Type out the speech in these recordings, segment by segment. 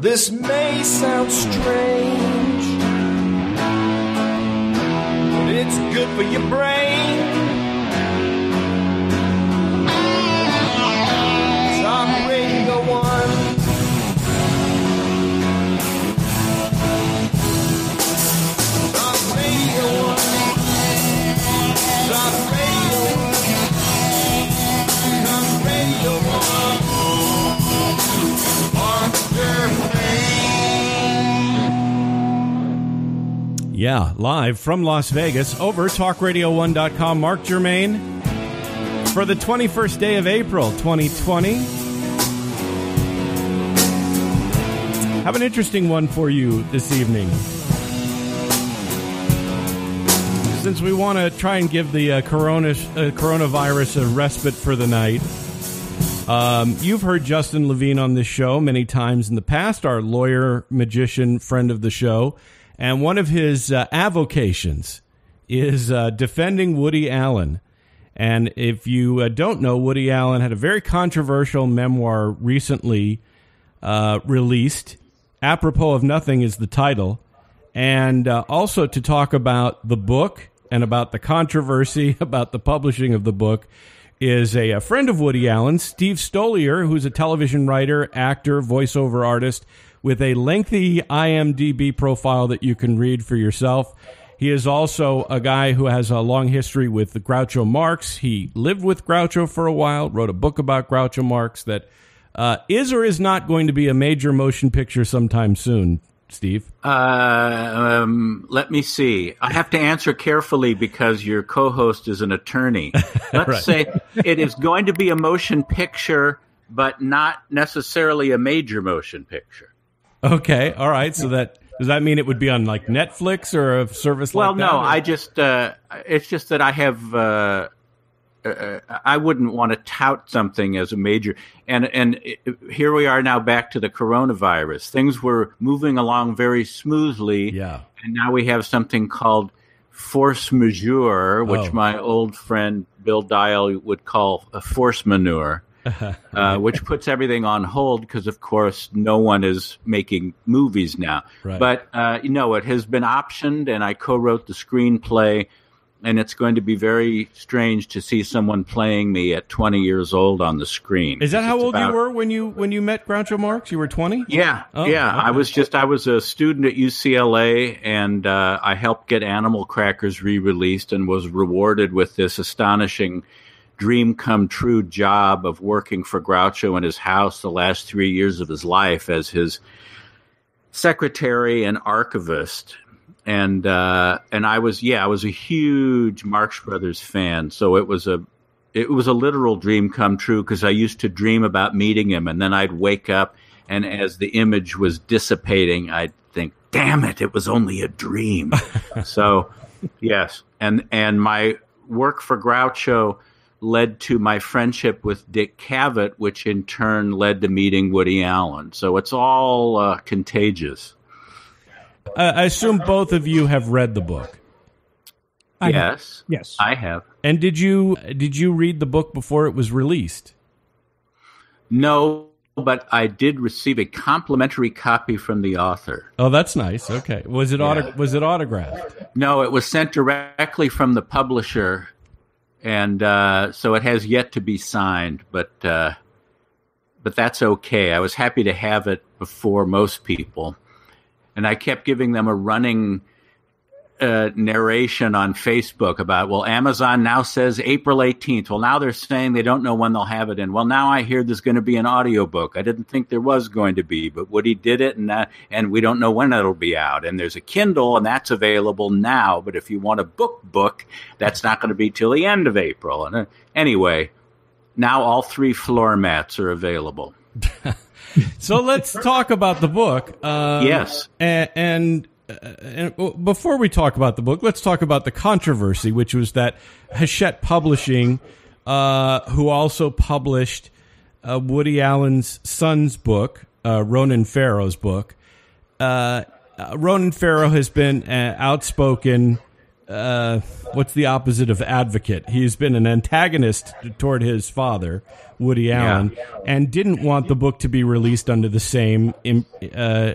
This may sound strange, but it's good for your brain. Yeah, live from Las Vegas over talkradio1.com. Marc Germain for the 21st day of April 2020. Have an interesting one for you this evening. Since we want to try and give the uh, corona, uh, coronavirus a respite for the night, um, you've heard Justin Levine on this show many times in the past, our lawyer, magician, friend of the show. And one of his uh, avocations is uh, defending Woody Allen. And if you uh, don't know, Woody Allen had a very controversial memoir recently uh, released. Apropos of Nothing is the title. And uh, also to talk about the book and about the controversy about the publishing of the book is a, a friend of Woody Allen, Steve Stoliar, who's a television writer, actor, voiceover artist with a lengthy IMDb profile that you can read for yourself. He is also a guy who has a long history with the Groucho Marx. He lived with Groucho for a while, wrote a book about Groucho Marx that uh, is or is not going to be a major motion picture sometime soon. Steve? Uh, um, let me see. I have to answer carefully because your co host is an attorney. Let's Right. say it is going to be a motion picture, but not necessarily a major motion picture. Okay, all right. So that does that mean it would be on like Netflix or a service Well, like that? no, or- I just, uh, it's just that I have, uh, uh, I wouldn't want to tout something as a major. And and it, here we are now back to the coronavirus. Things were moving along very smoothly. Yeah. And now we have something called force majeure, which Oh. my old friend Bill Dial would call a force manure. uh, which puts everything on hold because, of course, no one is making movies now. Right. But uh, you know, it has been optioned, and I co-wrote the screenplay. And it's going to be very strange to see someone playing me at 20 years old on the screen. Is that how old about- you were when you when you met Groucho Marx? You were twenty. Yeah, Oh, yeah. I was just I was a student at UCLA, and uh, I helped get Animal Crackers re-released, and was rewarded with this astonishing dream come true job of working for Groucho in his house the last three years of his life as his secretary and archivist. And uh, and I was yeah I was a huge Marx Brothers fan, so it was a it was a literal dream come true because I used to dream about meeting him, and then I'd wake up, and as the image was dissipating, I'd think, "Damn it, it was only a dream." so, yes, and and my work for Groucho led to my friendship with Dick Cavett, which in turn led to meeting Woody Allen. So it's all uh, contagious. I I assume both of you have read the book. I have. yes, Yes. I have. And did you did you read the book before it was released? No, but I did receive a complimentary copy from the author. Oh, that's nice. Okay. Was it auto, was it autographed? No, it was sent directly from the publisher, and uh, so it has yet to be signed. But uh, but that's okay. I was happy to have it before most people, and I kept giving them a running uh, narration on Facebook about, well, Amazon now says April 18th. Well, now they're saying they don't know when they'll have it in. Well, now I hear there's going to be an audiobook. I didn't think there was going to be, but Woody did it, and uh, and we don't know when it'll be out. And there's a Kindle, and that's available now. But if you want a book book, that's not going to be till the end of April. And uh, anyway, now all three floor mats are available. So let's talk about the book. Um, Yes. And, and, uh, and before we talk about the book, let's talk about the controversy, which was that Hachette Publishing, uh, who also published uh, Woody Allen's son's book, uh, Ronan Farrow's book. Uh, Ronan Farrow has been uh, outspoken uh, what's the opposite of advocate? He's been an antagonist toward his father, Woody Allen, and didn't want the book to be released under the same uh, uh,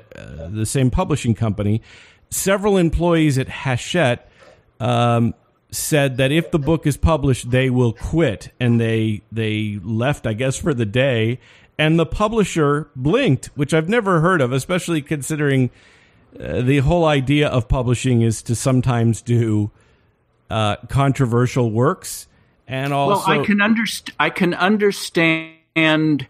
the same publishing company. Several employees at Hachette um, said that if the book is published, they will quit, and they they left, I guess, for the day. And the publisher blinked, which I've never heard of, especially considering uh, the whole idea of publishing is to sometimes do uh, controversial works, and also well, I can underst- I can understand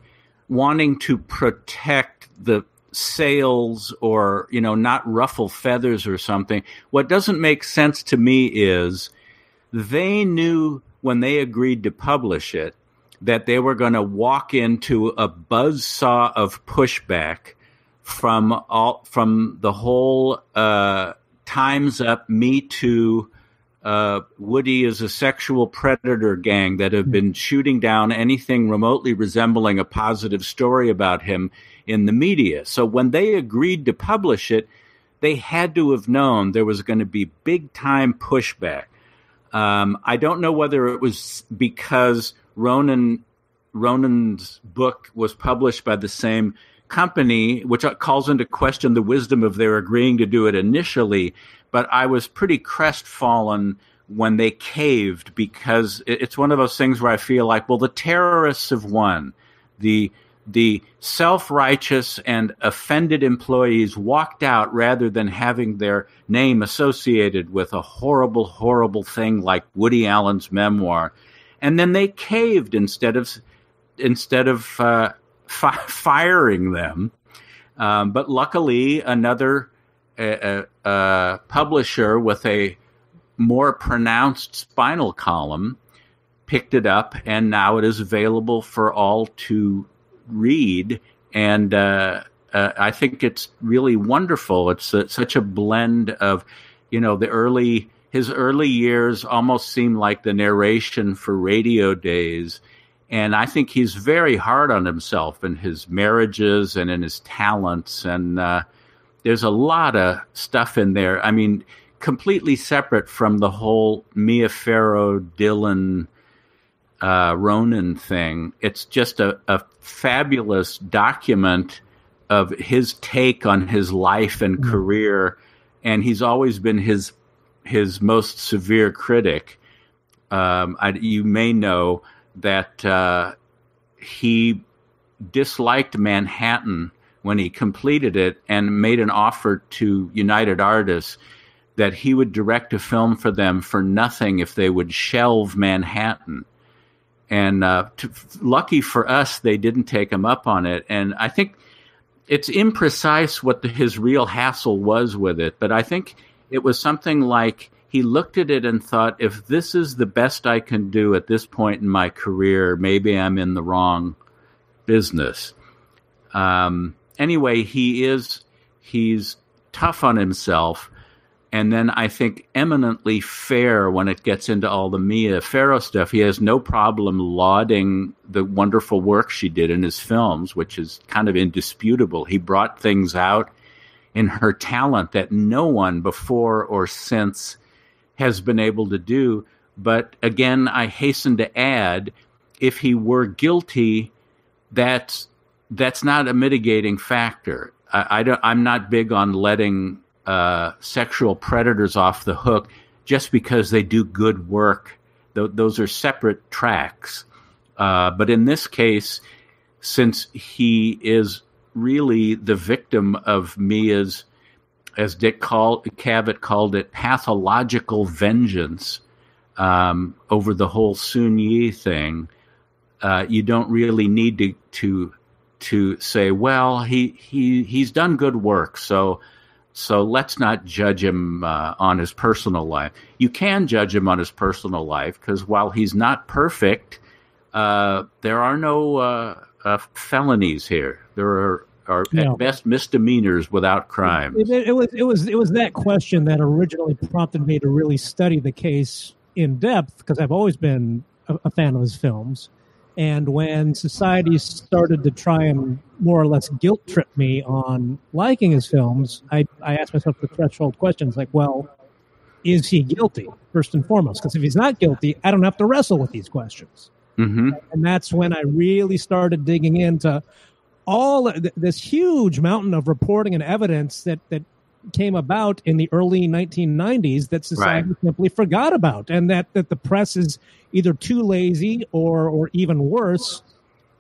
wanting to protect the sales or you know not ruffle feathers or something. What doesn't make sense to me is they knew when they agreed to publish it that they were going to walk into a buzzsaw of pushback from all from the whole uh, Times Up, Me Too, uh, Woody is a sexual predator gang that have been shooting down anything remotely resembling a positive story about him in the media. So when they agreed to publish it, they had to have known there was going to be big time pushback. Um, I don't know whether it was because Ronan Ronan's book was published by the same company, which calls into question the wisdom of their agreeing to do it initially. But I was pretty crestfallen when they caved because it's one of those things where I feel like, well, the terrorists have won. The the self-righteous and offended employees walked out rather than having their name associated with a horrible horrible thing like Woody Allen's memoir and then they caved instead of instead of uh, fi- firing them. Um, but luckily, another uh, uh, publisher with a more pronounced spinal column picked it up, and now it is available for all to read. And uh, uh, I think it's really wonderful. It's a, such a blend of, you know, the early his early years almost seem like the narration for radio days and I think he's very hard on himself in his marriages and in his talents. And uh, there's a lot of stuff in there. I mean, completely separate from the whole Mia Farrow, Dylan, uh, Ronan thing. It's just a, a fabulous document of his take on his life and mm-hmm. career. And he's always been his his most severe critic. Um, I, you may know that uh, he disliked Manhattan when he completed it and made an offer to United Artists that he would direct a film for them for nothing if they would shelve Manhattan. And uh, to, lucky for us, they didn't take him up on it. And I think it's imprecise what the, his real hassle was with it, but I think it was something like he looked at it and thought, if this is the best I can do at this point in my career, maybe I'm in the wrong business. Um, anyway, he is he's tough on himself, and then I think eminently fair when it gets into all the Mia Farrow stuff. He has no problem lauding the wonderful work she did in his films, which is kind of indisputable. He brought things out in her talent that no one before or since has been able to do. But again, I hasten to add, if he were guilty, that's that's not a mitigating factor. I, I don't, I'm not big on letting uh, sexual predators off the hook just because they do good work. Th- those are separate tracks. Uh, but in this case, since he is really the victim of Mia's as Dick called, Cavett called it, pathological vengeance um, over the whole Soon Yi thing. Uh, you don't really need to to to say, well, he he he's done good work, so so let's not judge him uh, on his personal life. You can judge him on his personal life because while he's not perfect, uh, there are no uh, uh, felonies here. There are are at best misdemeanors without crimes. It, it, it, was it was it was that question that originally prompted me to really study the case in depth because I've always been a, a fan of his films. And when society started to try and more or less guilt trip me on liking his films, I, I asked myself the threshold questions like, well, is he guilty first and foremost? Because if he's not guilty, I don't have to wrestle with these questions. hmm And that's when I really started digging into all th- this huge mountain of reporting and evidence that that came about in the early 1990s that society Right. simply forgot about, and that that the press is either too lazy or or even worse.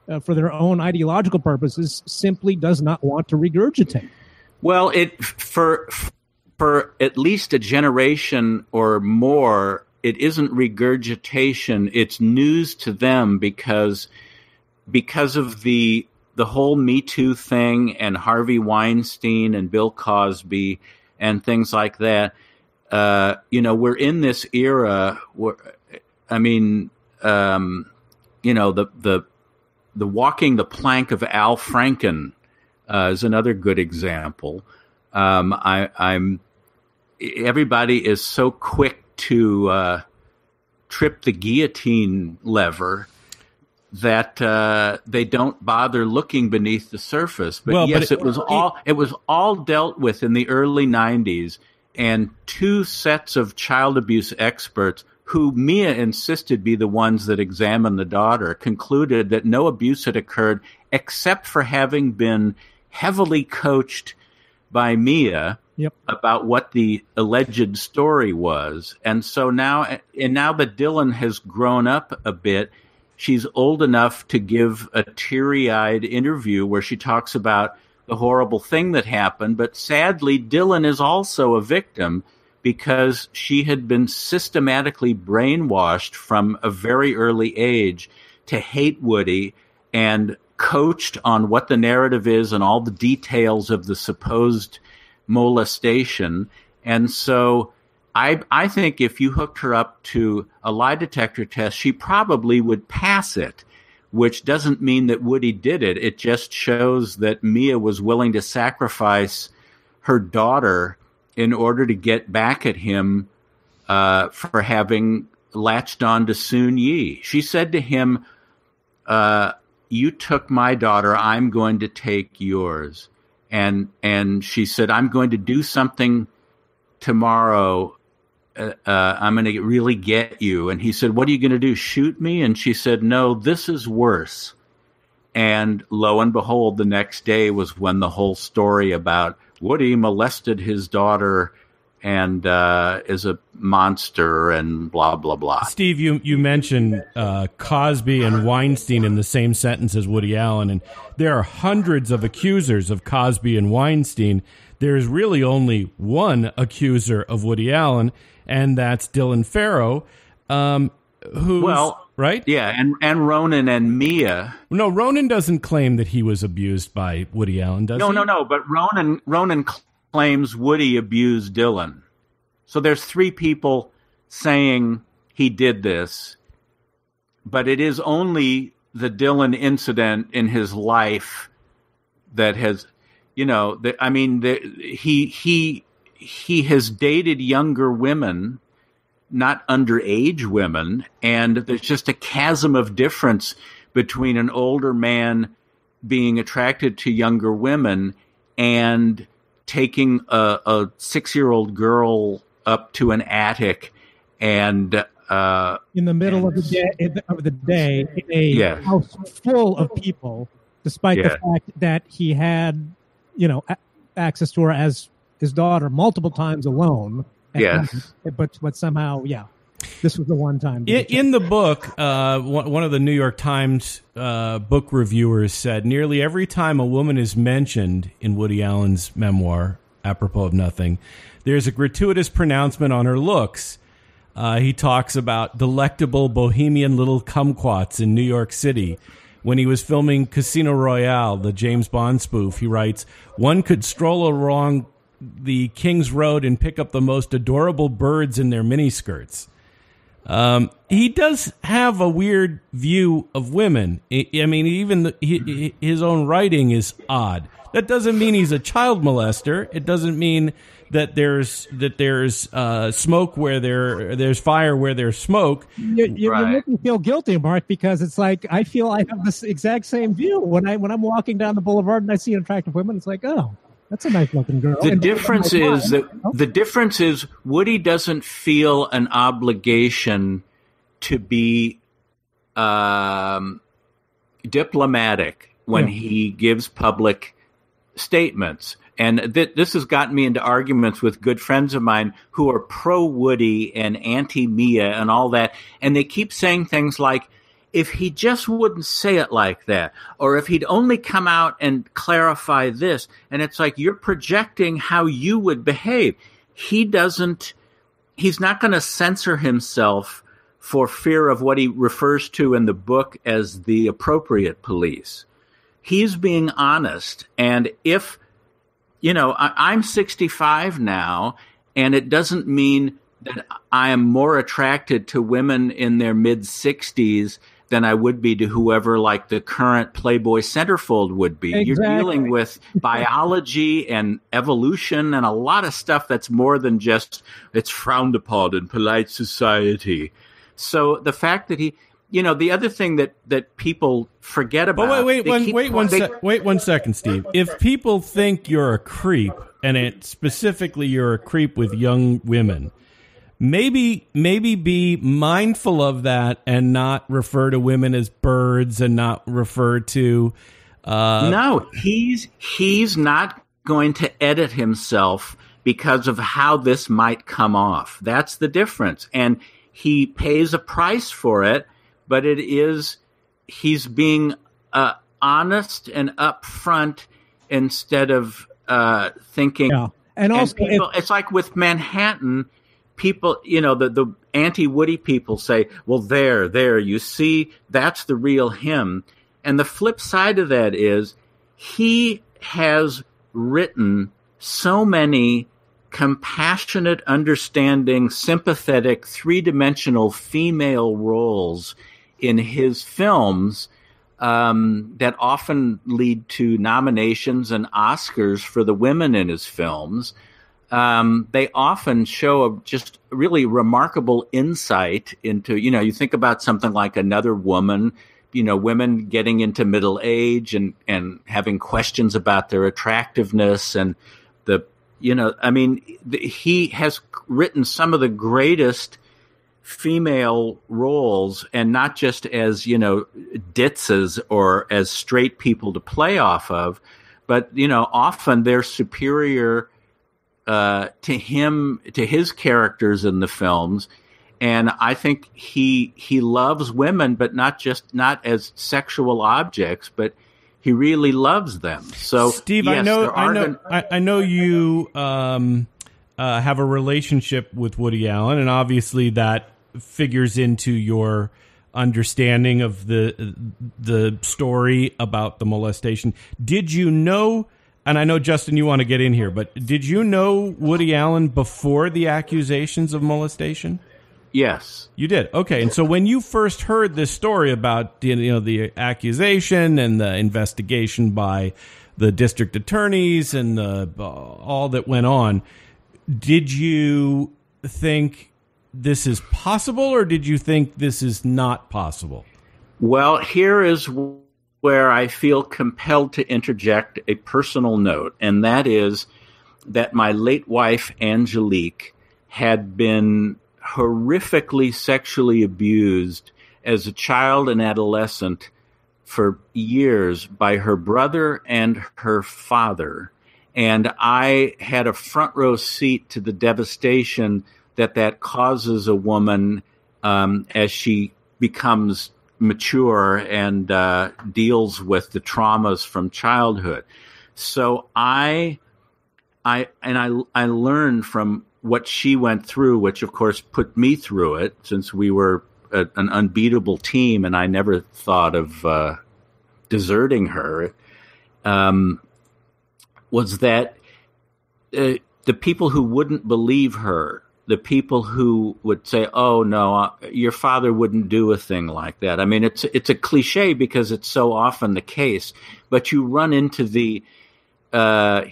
Uh, for their own ideological purposes, simply does not want to regurgitate. Well, it for for at least a generation or more, it isn't regurgitation; it's news to them because because of the the whole Me Too thing and Harvey Weinstein and Bill Cosby and things like that. Uh, you know, we're in this era where, I mean, um, you know, the the the walking the plank of Al Franken uh, is another good example. Um, I, I'm everybody is so quick to uh, trip the guillotine lever that uh, they don't bother looking beneath the surface. But Well, but yes, it- it, was all it was all dealt with in the early '90s, and two sets of child abuse experts. Who Mia insisted be the ones that examined the daughter concluded that no abuse had occurred except for having been heavily coached by Mia Yep. about what the alleged story was. And so now, and now that Dylan has grown up a bit, she's old enough to give a teary eyed interview where she talks about the horrible thing that happened. But sadly, Dylan is also a victim because she had been systematically brainwashed from a very early age to hate Woody and coached on what the narrative is and all the details of the supposed molestation. And so I I think if you hooked her up to a lie detector test, she probably would pass it, which doesn't mean that Woody did it. It just shows that Mia was willing to sacrifice her daughter in order to get back at him uh, for having latched on to Soon Yi. She said to him, uh, "You took my daughter. I'm going to take yours." And and she said, "I'm going to do something tomorrow. Uh, uh, I'm going to really get you." And he said, "What are you going to do? Shoot me?" And she said, "No, this is worse." And lo and behold, the next day was when the whole story about Woody molested his daughter and uh, is a monster and blah blah blah. Steve, you you mentioned uh, Cosby and Weinstein in the same sentence as Woody Allen, and there are hundreds of accusers of Cosby and Weinstein. There is really only one accuser of Woody Allen, and that's Dylan Farrow, um, who Well, right? Yeah, and and Ronan and Mia. No, Ronan doesn't claim that he was abused by Woody Allen, does No, he? no, no. But Ronan Ronan claims Woody abused Dylan. So there's three people saying he did this, but it is only the Dylan incident in his life that has, you know, the, I mean, the, he he he has dated younger women, not underage women, and there's just a chasm of difference between an older man being attracted to younger women and taking a, a six year old girl up to an attic and uh, in the middle of the day of the day in a Yes. house full of people, despite Yeah. the fact that he had, you know, a- access to her as his daughter multiple times alone. at Yes. home. but but somehow, yeah, this was the one time. In, in the book, uh, one one of the New York Times uh, book reviewers said nearly every time a woman is mentioned in Woody Allen's memoir, apropos of nothing, there's a gratuitous pronouncement on her looks. Uh, he talks about delectable bohemian little kumquats in New York City. When he was filming Casino Royale, the James Bond spoof, he writes, One could stroll along the King's Road and pick up the most adorable birds in their miniskirts. Um, he does have a weird view of women. I, I mean, even the, he, his own writing is odd. That doesn't mean he's a child molester. It doesn't mean that there's that there's uh, smoke where there there's fire where there's smoke. you, you, you Right. make me feel guilty, Marc, because it's like I feel I have this exact same view when I when I'm walking down the boulevard and I see an attractive woman. It's like, oh, That's a nice looking girl. The And- difference is that the difference is Woody doesn't feel an obligation to be um, diplomatic when Yeah. he gives public statements. And th- this has gotten me into arguments with good friends of mine who are pro Woody and anti Mia and all that. And they keep saying things like, if he just wouldn't say it like that, or if he'd only come out and clarify this. And it's like you're projecting how you would behave. He doesn't, he's not going to censor himself for fear of what he refers to in the book as the appropriate police. He's being honest. And if, you know, I, I'm 65 now, and it doesn't mean that I am more attracted to women in their mid 60s than I would be to whoever like the current Playboy centerfold would be. You're dealing with biology and evolution and a lot of stuff that's more than just it's frowned upon in polite society. So the fact that he, you know, the other thing that that people forget about. But wait, wait, one, keep- wait one, they- sec- wait one second, Steve. If people think you're a creep, and it specifically you're a creep with young women, maybe maybe be mindful of that and not refer to women as birds and not refer to. Uh, no, he's he's not going to edit himself because of how this might come off. That's the difference, and he pays a price for it. But it is he's being uh, honest and upfront instead of uh, thinking. Yeah. And also, and people, it's like with Manhattan, people, you know, the, the anti Woody people say, well, there, there, you see, that's the real him. And the flip side of that is he has written so many compassionate, understanding, sympathetic, three dimensional female roles in his films um, that often lead to nominations and Oscars for the women in his films. Um, they often show a just really remarkable insight into, you know, you think about something like Another Woman, you know, women getting into middle age and, and having questions about their attractiveness and the, you know, I mean, the, he has written some of the greatest female roles and not just as you know ditzes or as straight people to play off of but you know often they're superior uh, to him to his characters in the films and i think he he loves women but not just not as sexual objects but he really loves them so Steve, I know, I know, gonna- I, I know you um, uh, have a relationship with Woody Allen, and obviously that figures into your understanding of the the story about the molestation. Did you know? And I know Justin, you want to get in here, but did you know Woody Allen before the accusations of molestation? yes You did. Okay. And so when you first heard this story about you know the accusation and the investigation by the district attorneys and the uh, all that went on, did you think this is possible or did you think this is not possible? Well, here is where I feel compelled to interject a personal note, and that is that my late wife, Angelique, had been horrifically sexually abused as a child and adolescent for years by her brother and her father. And I had a front row seat to the devastation that that causes a woman um, as she becomes mature and uh, deals with the traumas from childhood. So I, I, and I, I learned from what she went through, which of course put me through it, since we were a, an unbeatable team, and I never thought of uh, deserting her. Um, was that uh, the people who wouldn't believe her, the people who would say, "Oh no, your father wouldn't do a thing like that." I mean, it's it's a cliche because it's so often the case, but you run into the. Uh,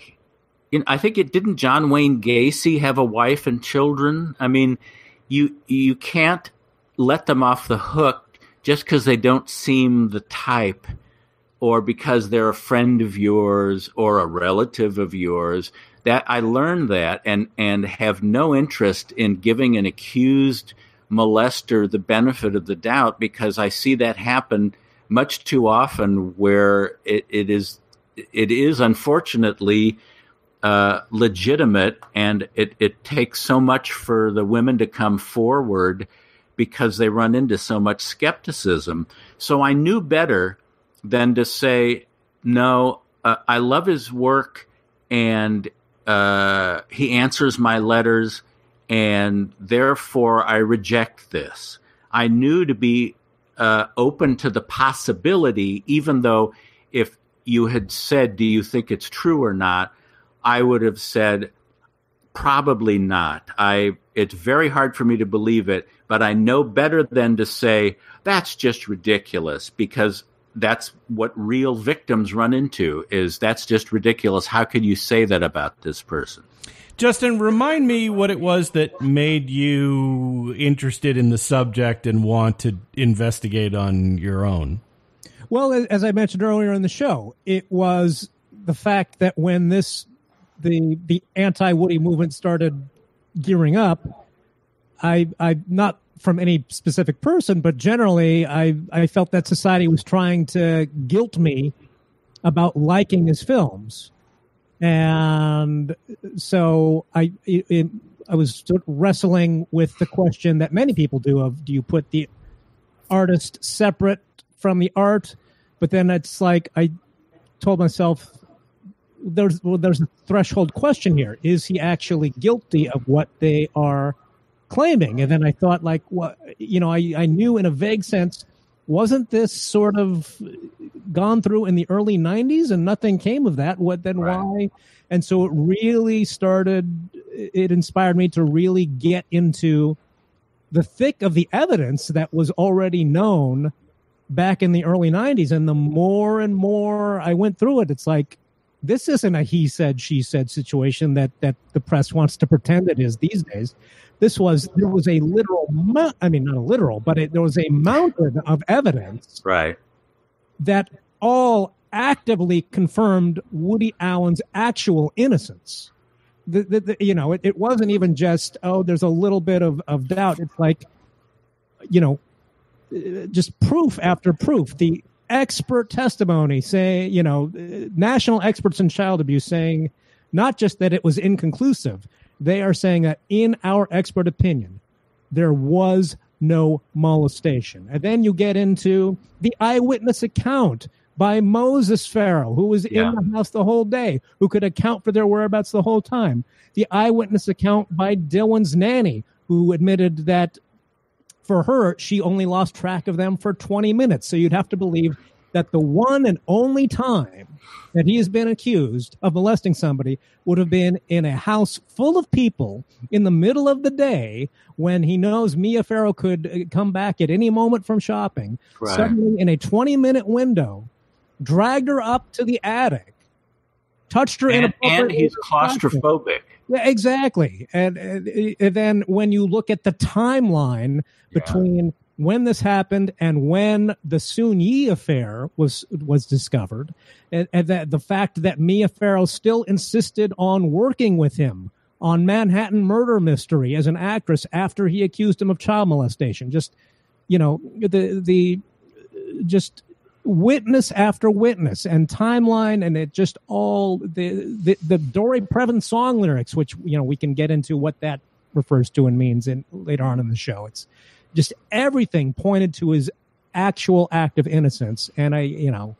you know, I think it didn't John Wayne Gacy have a wife and children. I mean, you you can't let them off the hook just because they don't seem the type or because they're a friend of yours or a relative of yours. That I learned that and and have no interest in giving an accused molester the benefit of the doubt because I see that happen much too often where it, it is it is unfortunately uh, legitimate and it, it takes so much for the women to come forward because they run into so much skepticism. So I knew better than to say, no, uh, I love his work and uh, he answers my letters and therefore I reject this. I knew to be uh, open to the possibility, even though if you had said, Do you think it's true or not? I would have said, Probably not. I it's very hard for me to believe it, but I know better than to say that's just ridiculous because that's what real victims run into is that's just ridiculous. How could you say that about this person? Justin, remind me what it was that made you interested in the subject and want to investigate on your own. Well, as I mentioned earlier in the show, it was the fact that when this the the anti Woody movement started gearing up, I I not from any specific person, but generally I I felt that society was trying to guilt me about liking his films and so I it, I was wrestling with the question that many people do of do you put the artist separate from the art? But then it's like I told myself there's well, there's a threshold question here: is he actually guilty of what they are claiming? And then I thought, like, what you know, I I knew in a vague sense wasn't this sort of gone through in the early 90s and nothing came of that what then right. why and so it really started it inspired me to really get into the thick of the evidence that was already known back in the early 90s and the more and more i went through it it's like this isn't a he said she said situation that that the press wants to pretend it is these days this was there was a literal, I mean not a literal, but it, there was a mountain of evidence, right, that all actively confirmed Woody Allen's actual innocence. The, the, the, you know, it, it wasn't even just oh, there's a little bit of, of doubt. It's like, you know, uh, just proof after proof. The expert testimony saying, you know, national experts in child abuse saying not just that it was inconclusive, they are saying that in our expert opinion, there was no molestation. And then you get into the eyewitness account by Moses Farrow, who was yeah. in the house the whole day, who could account for their whereabouts the whole time. The eyewitness account by Dylan's nanny, who admitted that for her, she only lost track of them for 20 minutes. So you'd have to believe that the one and only time that he has been accused of molesting somebody would have been in a house full of people in the middle of the day when he knows Mia Farrow could uh, come back at any moment from shopping. Right. Suddenly, in a 20 minute window, dragged her up to the attic, touched her and, in a and he's claustrophobic. Yeah, exactly. And, and, and, then when you look at the timeline yeah. between when this happened and when the Soon Yi affair was was discovered, and, and that the fact that Mia Farrow still insisted on working with him on Manhattan Murder Mystery as an actress after he accused him of child molestation. Just you know the the just witness after witness and timeline and it just all the the, the Dory Previn song lyrics, which you know we can get into what that refers to and means in later on in the show. It's just everything pointed to his actual act of innocence. And I, you know,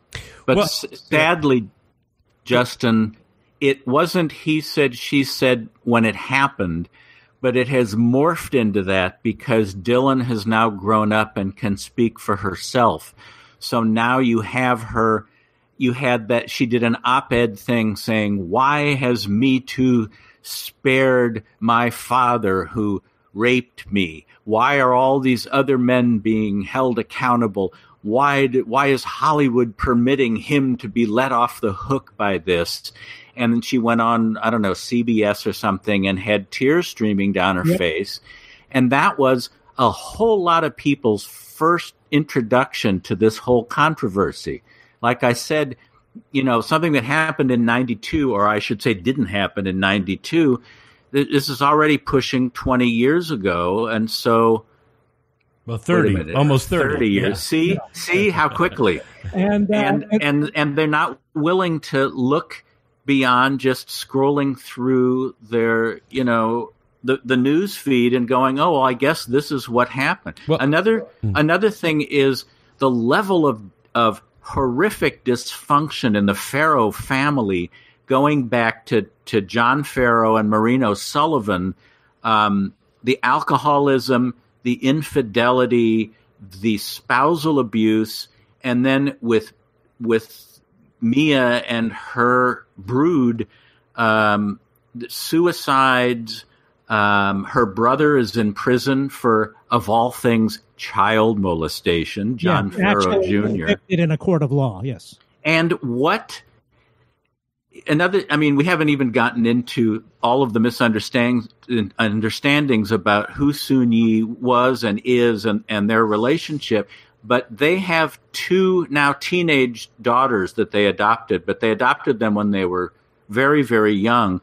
but well, sadly, Justin, it wasn't he said, she said when it happened, but it has morphed into that because Dylan has now grown up and can speak for herself. So now you have her, you had that she did an op ed thing saying, Why has Me Too spared my father who raped me? Why are all these other men being held accountable? Why, did, why is Hollywood permitting him to be let off the hook by this? And then she went on, I don't know, CBS or something and had tears streaming down her yep. face. And that was a whole lot of people's first introduction to this whole controversy. like I said, you know, something that happened in 92, or I should say didn't happen in 92, this is already pushing 20 years ago. And so, Well, 30, minute, almost 30. years. Yeah. See, see how quickly. And, uh, and and and they're not willing to look beyond just scrolling through their you know the the news feed and going oh well, I guess this is what happened Well- another another thing is the level of of horrific dysfunction in the Farrow family going back to to John Farrow and Maureen O'Sullivan um, the alcoholism the infidelity the spousal abuse and then with with Mia and her brood, um, suicides. Um, her brother is in prison for, of all things, child molestation. John yeah, Farrow Jr. in a court of law. Yes. And what another I mean, we haven't even gotten into all of the misunderstandings understandings about who Soon Yi was and is and, and their relationship. But they have two now teenage daughters that they adopted, but they adopted them when they were very, very young.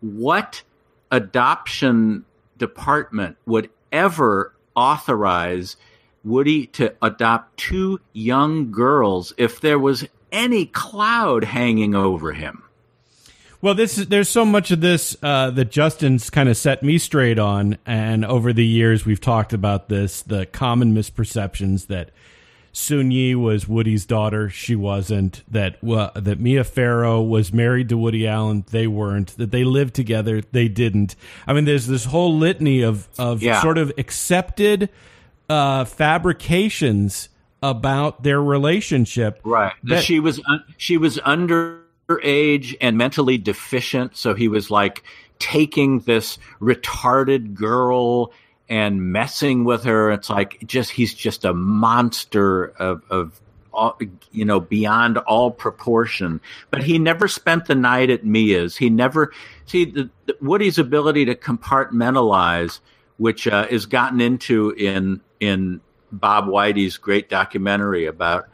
What adoption department would ever authorize Woody to adopt two young girls if there was any cloud hanging over him? Well, this is there's so much of this uh, that Justin's kind of set me straight on, and over the years we've talked about this, the common misperceptions that Soon Yi was Woody's daughter, she wasn't. That uh, that Mia Farrow was married to Woody Allen, they weren't. That they lived together, they didn't. I mean, there's this whole litany of of Yeah. sort of accepted uh, fabrications about their relationship. Right. That- she was un- she was underage and mentally deficient, so he was like taking this retarded girl and messing with her. It's like just he's just a monster of of you know beyond all proportion. But he never spent the night at Mia's. He never see the, the, Woody's ability to compartmentalize, which uh, is gotten into in in Bob Weide's great documentary about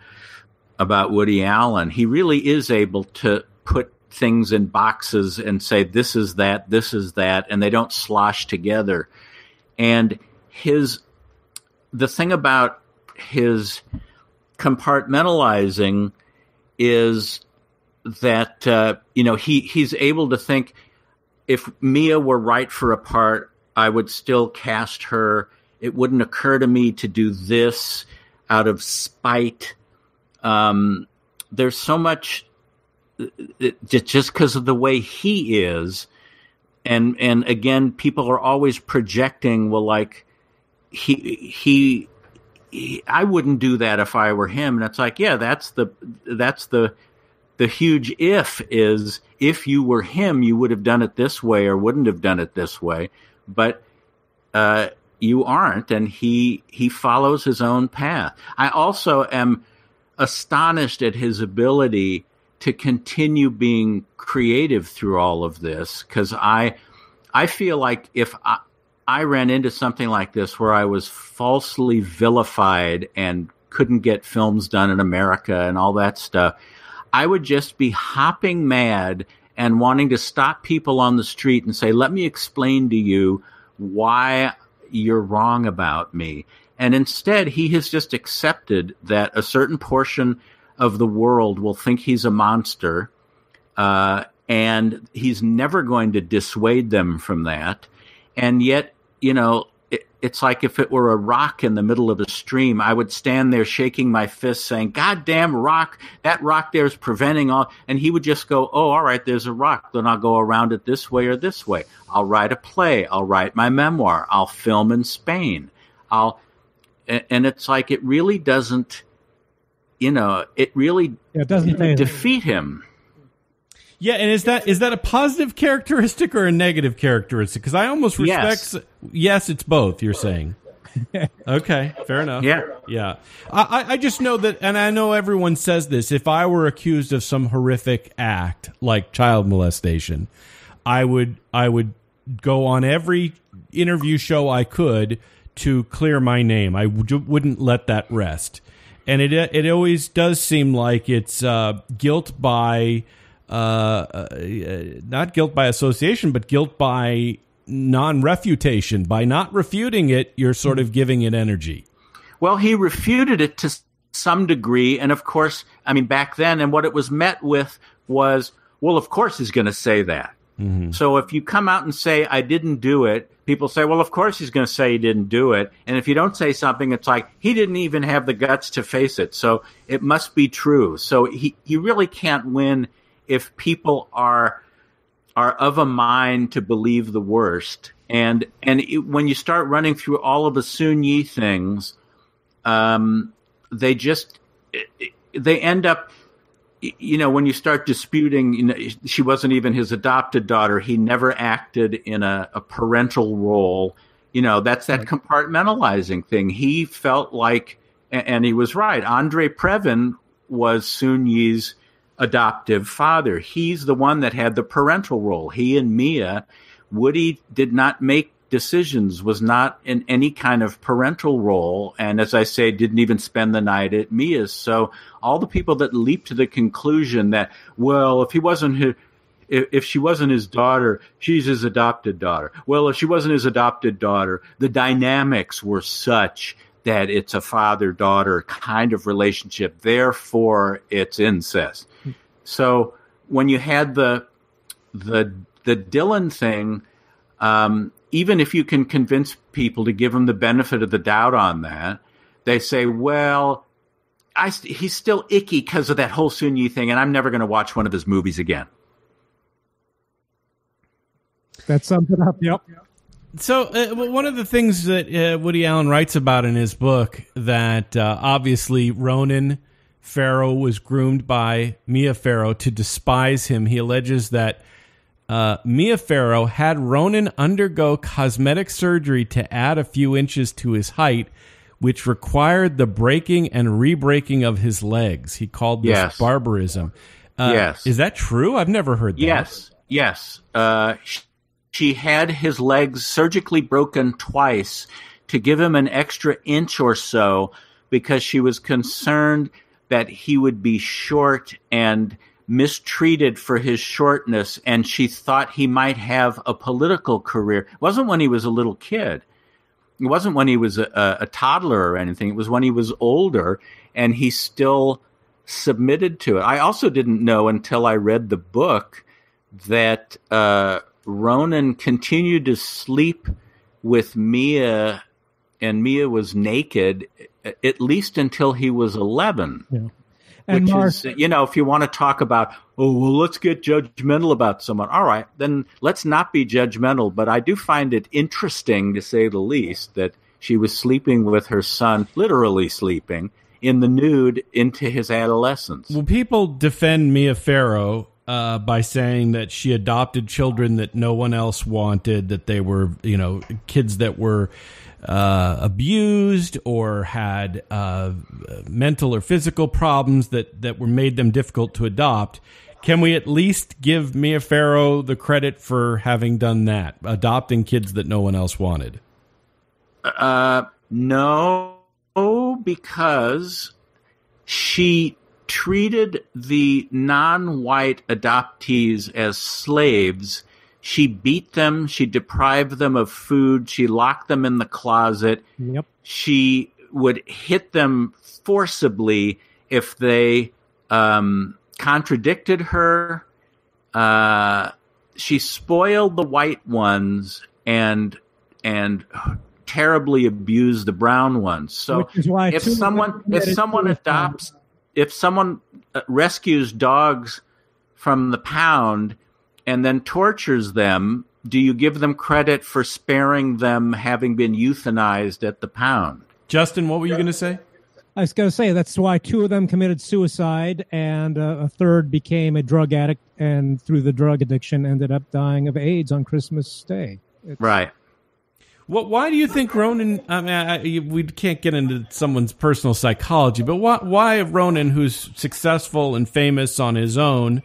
about Woody Allen. He really is able to put things in boxes and say this is that, this is that, and they don't slosh together. And his the thing about his compartmentalizing is that uh, you know he he's able to think if Mia were right for a part, I would still cast her. It wouldn't occur to me to do this out of spite. Um, there's so much it, just because of the way he is, and and again, people are always projecting. Well, like he he. I wouldn't do that if I were him, and it's like, yeah, that's the that's the the huge if is if you were him, you would have done it this way or wouldn't have done it this way. But uh, you aren't, and he he follows his own path. I also am astonished at his ability to continue being creative through all of this because I I feel like if I, I ran into something like this where I was falsely vilified and couldn't get films done in America and all that stuff, I would just be hopping mad and wanting to stop people on the street and say, "Let me explain to you why you're wrong about me." And instead, he has just accepted that a certain portion of the world will think he's a monster, uh, and he's never going to dissuade them from that. And yet, you know, it, it's like if it were a rock in the middle of a stream, I would stand there shaking my fist saying, God damn rock, that rock there is preventing all. And he would just go, Oh, all right, there's a rock. Then I'll go around it this way or this way. I'll write a play. I'll write my memoir. I'll film in Spain. I'll, and, and it's like, it really doesn't, you know, it really Yeah, it doesn't say defeat him. Yeah, and is that is that a positive characteristic or a negative characteristic? Because I almost respect. Yes. it's both. You're saying. okay, fair enough. Yeah. yeah. I, I- I just know that, and I know everyone says this. If I were accused of some horrific act like child molestation, I would I would go on every interview show I could to clear my name. I wouldn't let that rest. And it it always does seem like it's uh, guilt by uh, uh, not guilt by association, but guilt by non-refutation. By not refuting it, you're sort of giving it energy. Well, he refuted it to some degree, and of course, I mean back then, and what it was met with was, well, of course he's going to say that. So if you come out and say I didn't do it, people say, well, of course he's going to say he didn't do it. And if you don't say something, it's like he didn't even have the guts to face it. So it must be true. So he, he really can't win if people are are of a mind to believe the worst. And and it, when you start running through all of the Soon Yi things, um, they just they end up you know when you start disputing you know she wasn't even his adopted daughter. He never acted in a, a parental role. You know that's that compartmentalizing thing. He felt like and, and he was right andre previn was Soon Yi's adoptive father. He's the one that had the parental role. He and mia woody did not make decisions was not in any kind of parental role and as i say didn't even spend the night at mia's. So all the people that leap to the conclusion that well if he wasn't his, if, she wasn't his daughter she's his adopted daughter. Well if she wasn't his adopted daughter the dynamics were such that it's a father daughter kind of relationship therefore it's incest. So when you had the the the dylan thing um, even if you can convince people to give him the benefit of the doubt on that, they say, well, I, he's still icky because of that whole Soon Yi thing, and I'm never going to watch one of his movies again. That sums it up. Yep. So, uh, one of the things that uh, Woody Allen writes about in his book that uh, obviously Ronan Farrow was groomed by Mia Farrow to despise him. He alleges that uh, Mia Farrow had Ronan undergo cosmetic surgery to add a few inches to his height, which required the breaking and re-breaking of his legs. He called this Yes. barbarism. Uh, Yes. is that true? I've never heard that. Yes, yes. Uh, sh- she had his legs surgically broken twice to give him an extra inch or so because she was concerned that he would be short and mistreated for his shortness, and she thought he might have a political career. It wasn't when he was a little kid. It wasn't when he was a, a, toddler or anything. It was when he was older, and he still submitted to it. I also didn't know until I read the book that uh, Ronan continued to sleep with Mia, and Mia was naked at least until he was 11. Yeah. And Which Mark, is, you know, if you want to talk about, oh, well, let's get judgmental about someone. All right, then let's not be judgmental. But I do find it interesting, to say the least, that she was sleeping with her son, literally sleeping, in the nude into his adolescence. Well, people defend Mia Farrow uh, by saying that she adopted children that no one else wanted, that they were, you know, kids that were uh, abused or had uh, mental or physical problems that, that were made them difficult to adopt. Can we at least give Mia Farrow the credit for having done that, adopting kids that no one else wanted? Uh, no, because she treated the non-white adoptees as slaves. She beat them. She deprived them of food. She locked them in the closet. yep. She would hit them forcibly if they um, contradicted her. Uh, she spoiled the white ones and and terribly abused the brown ones. So why if two of them someone if someone adopts if someone rescues dogs from the pound and then tortures them, do you give them credit for sparing them having been euthanized at the pound? Justin, what were you going to say? I was going to say that's why two of them committed suicide, and uh, a third became a drug addict, and through the drug addiction, ended up dying of AIDS on Christmas Day. It's- Right. What? Why do you think Ronan? I mean, I, I- we can't get into someone's personal psychology, but why? Why Ronan, who's successful and famous on his own,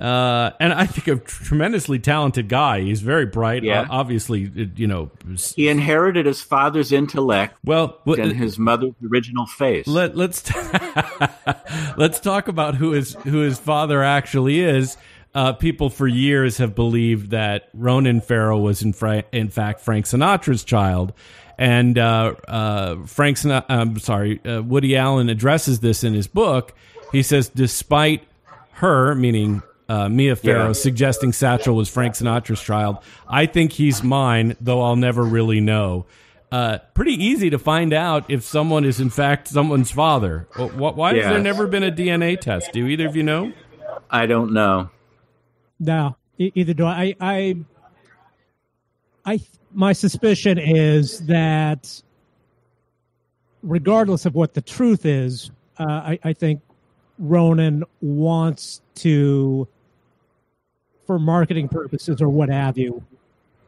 Uh, and I think a tremendously talented guy. He's very bright. Yeah. Uh, obviously, you know. He inherited his father's intellect Well, what- and his mother's original face. let, let's let's talk about who his who his father actually is. Uh, people for years have believed that Ronan Farrow was in, fra- in fact Frank Sinatra's child, and uh, uh, Frank Sinatra, I'm sorry, uh, Woody Allen addresses this in his book. He says, despite her, meaning uh, Mia Farrow, Yeah. suggesting Satchel was Frank Sinatra's child, I think he's mine, though I'll never really know. Uh, pretty easy to find out if someone is in fact someone's father. Wh- wh- Why has there never been a DNA test? Do either of you know? I don't know. No, either do I. I, I, my suspicion is that, regardless of what the truth is, uh, I, I think Ronan wants to, for marketing purposes or what have you,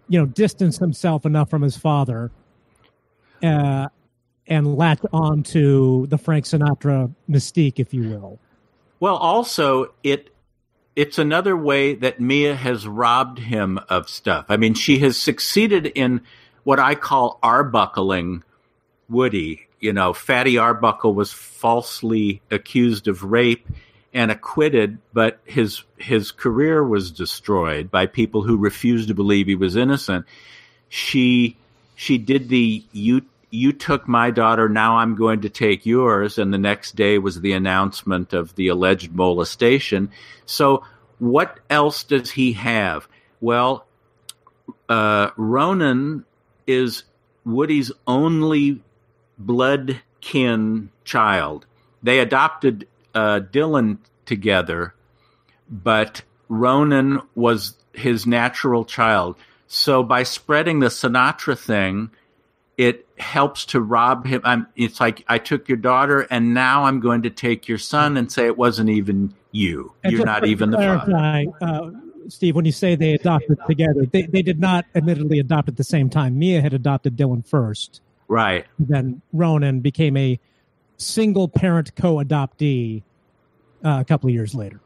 you know, distance himself enough from his father, uh, and latch on to the Frank Sinatra mystique, if you will. Well, also it it's another way that Mia has robbed him of stuff. I mean, she has succeeded in what I call arbuckling Woody. You know, Fatty Arbuckle was falsely accused of rape and acquitted, but his his career was destroyed by people who refused to believe he was innocent. She she did the you you took my daughter, now I'm going to take yours, and the next day was the announcement of the alleged molestation. So what else does he have? Well, uh, Ronan is Woody's only blood kin child. They adopted uh, Dylan together, but Ronan was his natural child. So by spreading the Sinatra thing, it helps to rob him. I'm, it's like I took your daughter, and now I'm going to take your son and say it wasn't even you. And You're not even the father. uh, Steve, when you say they adopted together, they, they did not admittedly adopt at the same time. Mia had adopted Dylan first. Right. Then Ronan became a single parent co adoptee uh, a couple of years later.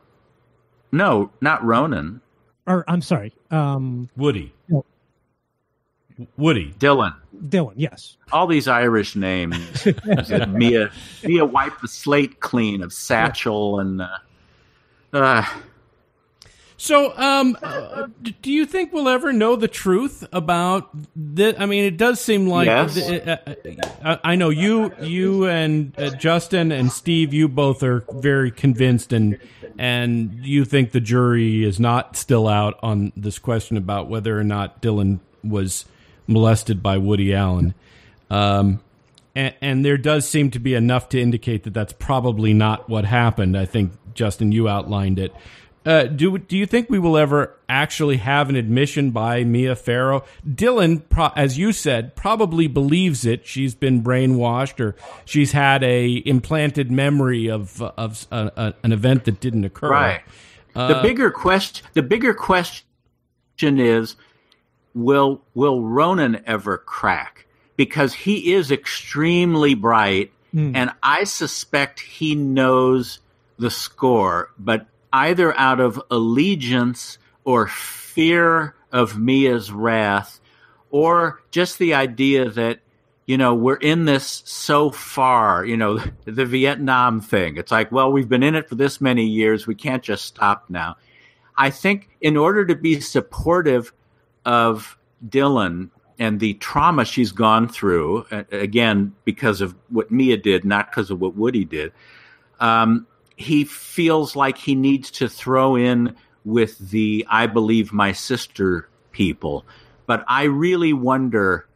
No, not Ronan. Or I'm sorry, um, Woody. No. Woody. Dylan. Dylan, yes. All these Irish names. Mia Mia wiped the slate clean of Satchel and uh, uh, So, um, uh, do you think we'll ever know the truth about this? I mean, it does seem like Yes. uh, uh, I I know you, you and uh, Justin and Steve. You both are very convinced, and and you think the jury is not still out on this question about whether or not Dylan was molested by Woody Allen. Um, and, and there does seem to be enough to indicate that that's probably not what happened. I think Justin, you outlined it. Uh, do do you think we will ever actually have an admission by Mia Farrow? Dylan, pro- as you said, probably believes it. She's been brainwashed, or she's had a implanted memory of of a, a, an event that didn't occur. right. Uh, the bigger question the bigger question is will will Ronan ever crack? Because he is extremely bright and I suspect he knows the score, but either out of allegiance or fear of Mia's wrath, or just the idea that, you know, we're in this so far, you know, the Vietnam thing. It's like, well, we've been in it for this many years. We can't just stop now. I think in order to be supportive of Dylan and the trauma she's gone through, again, because of what Mia did, not because of what Woody did, um, he feels like he needs to throw in with the I believe my sister people. But I really wonder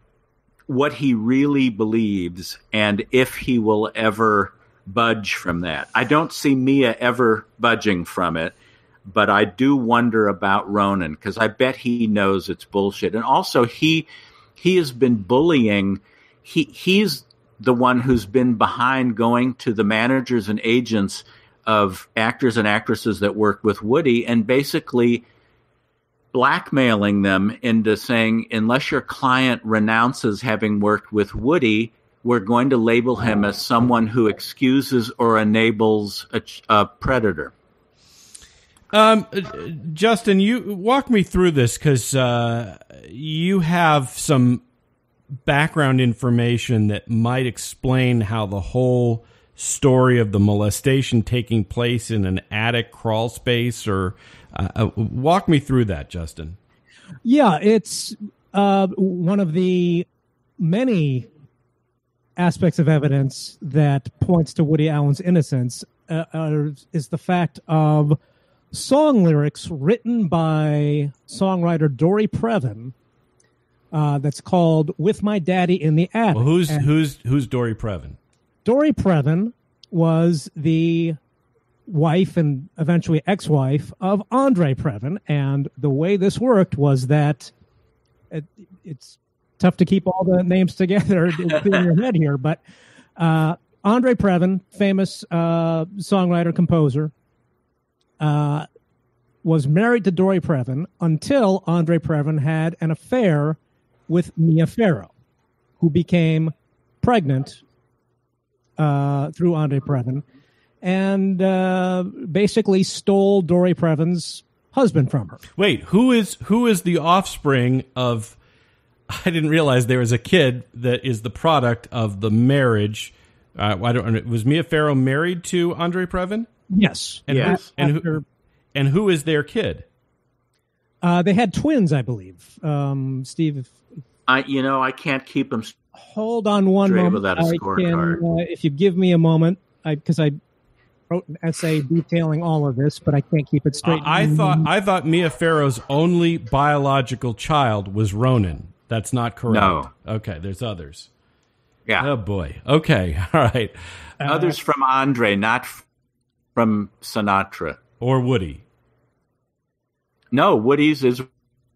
what he really believes and if he will ever budge from that. I don't see Mia ever budging from it, but I do wonder about Ronan because I bet he knows it's bullshit. And also he he has been bullying he he's the one who's been behind going to the managers and agents of actors and actresses that worked with Woody and basically blackmailing them into saying, unless your client renounces having worked with Woody, we're going to label him as someone who excuses or enables a, a predator. Um, uh, Justin, you walk me through this because uh, you have some background information that might explain how the whole story of the molestation taking place in an attic crawl space, or uh, uh, walk me through that, Justin. Yeah, it's uh, one of the many aspects of evidence that points to Woody Allen's innocence uh, uh, is the fact of song lyrics written by songwriter Dory Previn. Uh, that's called "With My Daddy in the Attic." Well, who's And who's who's Dory Previn? Dory Previn was the wife and eventually ex-wife of Andre Previn, and the way this worked was that it, it's tough to keep all the names together in your head here, but uh, Andre Previn, famous uh, songwriter composer, uh, was married to Dory Previn until Andre Previn had an affair with Mia Farrow, who became pregnant uh, through Andre Previn and uh, basically stole Dory Previn's husband from her. Wait, who is who is the offspring of? I didn't realize there was a kid that is the product of the marriage. Uh, I don't. Was Mia Farrow married to Andre Previn? Yes. And Yes. who, and who and who is their kid? Uh, they had twins, I believe. Um, Steve, I, you know, I can't keep them. Hold on one Straight moment. without a I can, uh, if you give me a moment, because I, wrote an essay detailing all of this, but I can't keep it Uh, straight. I thought I thought Mia Farrow's only biological child was Ronan. That's not correct. No. Okay, there's others. Yeah, Oh boy. Okay. All right. others from Andre, not from Sinatra. Or Woody. No, Woody's is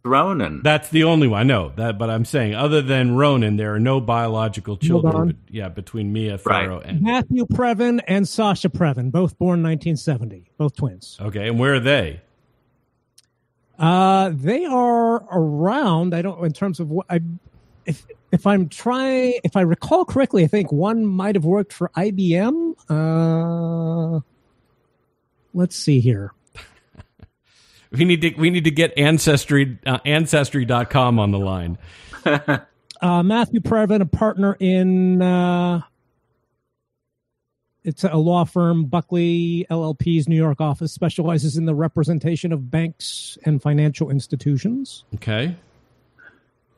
Ronan. That's the only one. I know that, but I'm saying other than Ronan, there are no biological children. on. yeah, between Mia Farrow and Matthew Previn and Sasha Previn, both born 1970, both twins. okay. And where are they? Uh, they are around. I don't in terms of what I, if if I'm trying, if I recall correctly, I think one might have worked for IBM. Uh, let's see here. We need to we need to get ancestry uh, ancestry.com on the line. Uh, Matthew Previn, a partner in uh, it's a law firm, Buckley LLP's New York office, specializes in the representation of banks and financial institutions. Okay.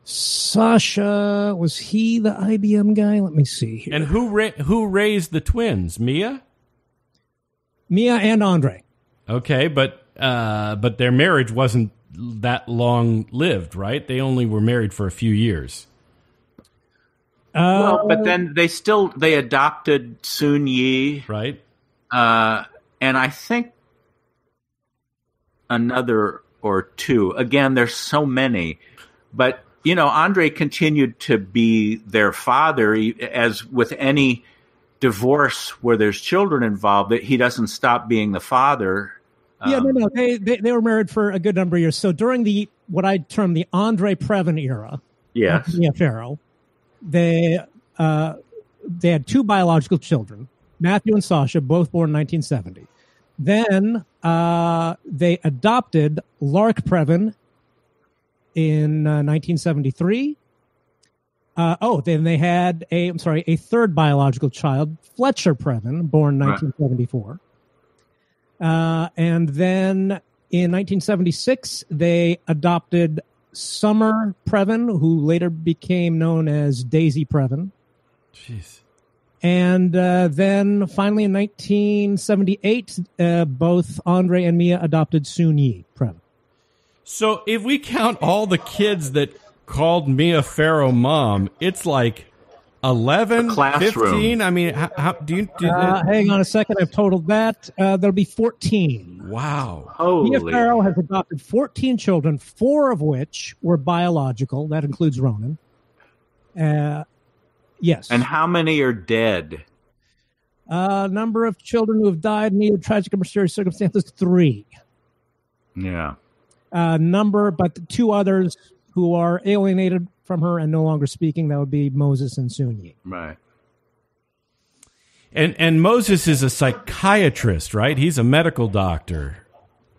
Sasha was he the IBM guy? Let me see. Here. And who ra- who raised the twins? Mia? Mia and Andre. Okay, but uh but their marriage wasn't that long lived, right? They only were married for a few years. Uh, well, but then they still they adopted Soon Yi, Right? uh, and I think another or two. Again, there's so many, but you know, Andre continued to be their father, as with any divorce where there's children involved. That he doesn't stop being the father. Yeah, no, Um, no, they, they they were married for a good number of years. So during the what I term the Andre Previn era, Yes. Mia Farrow, they uh, they had two biological children, Matthew and Sasha, both born in 1970. Then uh, they adopted Lark Previn in uh, 1973. Uh, oh, then they had a I'm sorry, a third biological child, Fletcher Previn, born Right. 1974. Uh, and then in 1976, they adopted Summer Previn, who later became known as Daisy Previn. Jeez. And uh, then finally in 1978, uh, both Andre and Mia adopted Soon Yi Previn. So if we count all the kids that called Mia Farrow mom, it's like 11, classroom. 15. I mean, how, how do you do Uh, hang on a second, I've totaled that. Uh, there'll be 14. Wow. Mia Holy. Farrow has adopted 14 children, four of which were biological. That includes Ronan. Uh, yes. And how many are dead? uh, number of children who have died in either tragic or mysterious circumstances, three. Yeah. Uh, number, but two others who are alienated from her and no longer speaking, that would be Moses and Soon Yi. Right. And and Moses is a psychiatrist, right? He's a medical doctor.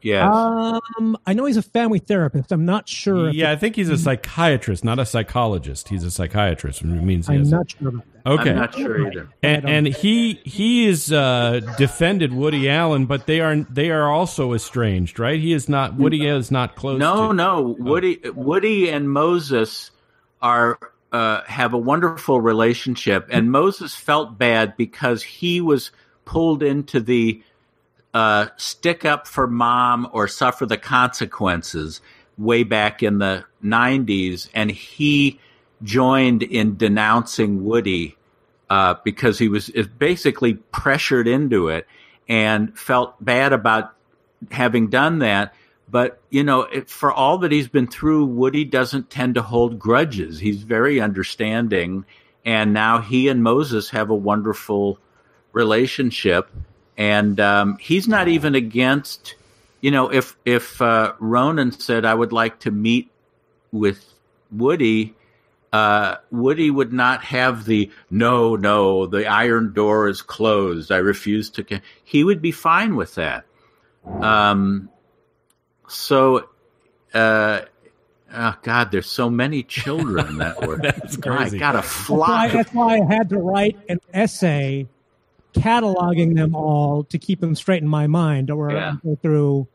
Yes. Um, I know he's a family therapist. I'm not sure. if Yeah, I think he's a psychiatrist, not a psychologist. He's a psychiatrist, which means he I'm has. not sure about that. okay. I'm not sure either. and, and he he is uh, defended Woody Allen, but they are they are also estranged, right? He is not Woody is not close. No, to, no. Woody, Woody, and Moses are uh, have a wonderful relationship, and Moses felt bad because he was pulled into the uh, stick up for mom or suffer the consequences way back in the '90s, and he joined in denouncing Woody uh, because he was basically pressured into it and felt bad about having done that. But you know, it, for all that he's been through, Woody doesn't tend to hold grudges. He's very understanding, and now he and Moses have a wonderful relationship. And um, he's not even against, you know, if if uh, Ronan said, "I would like to meet with Woody," uh, Woody would not have the no, no, the iron door is closed. I refuse to. Ca-. He would be fine with that. Um, so, uh, oh God, there's so many children that were. That's crazy. I got a That's why, that's why I had to write an essay cataloging them all to keep them straight in my mind, or Yeah. go through.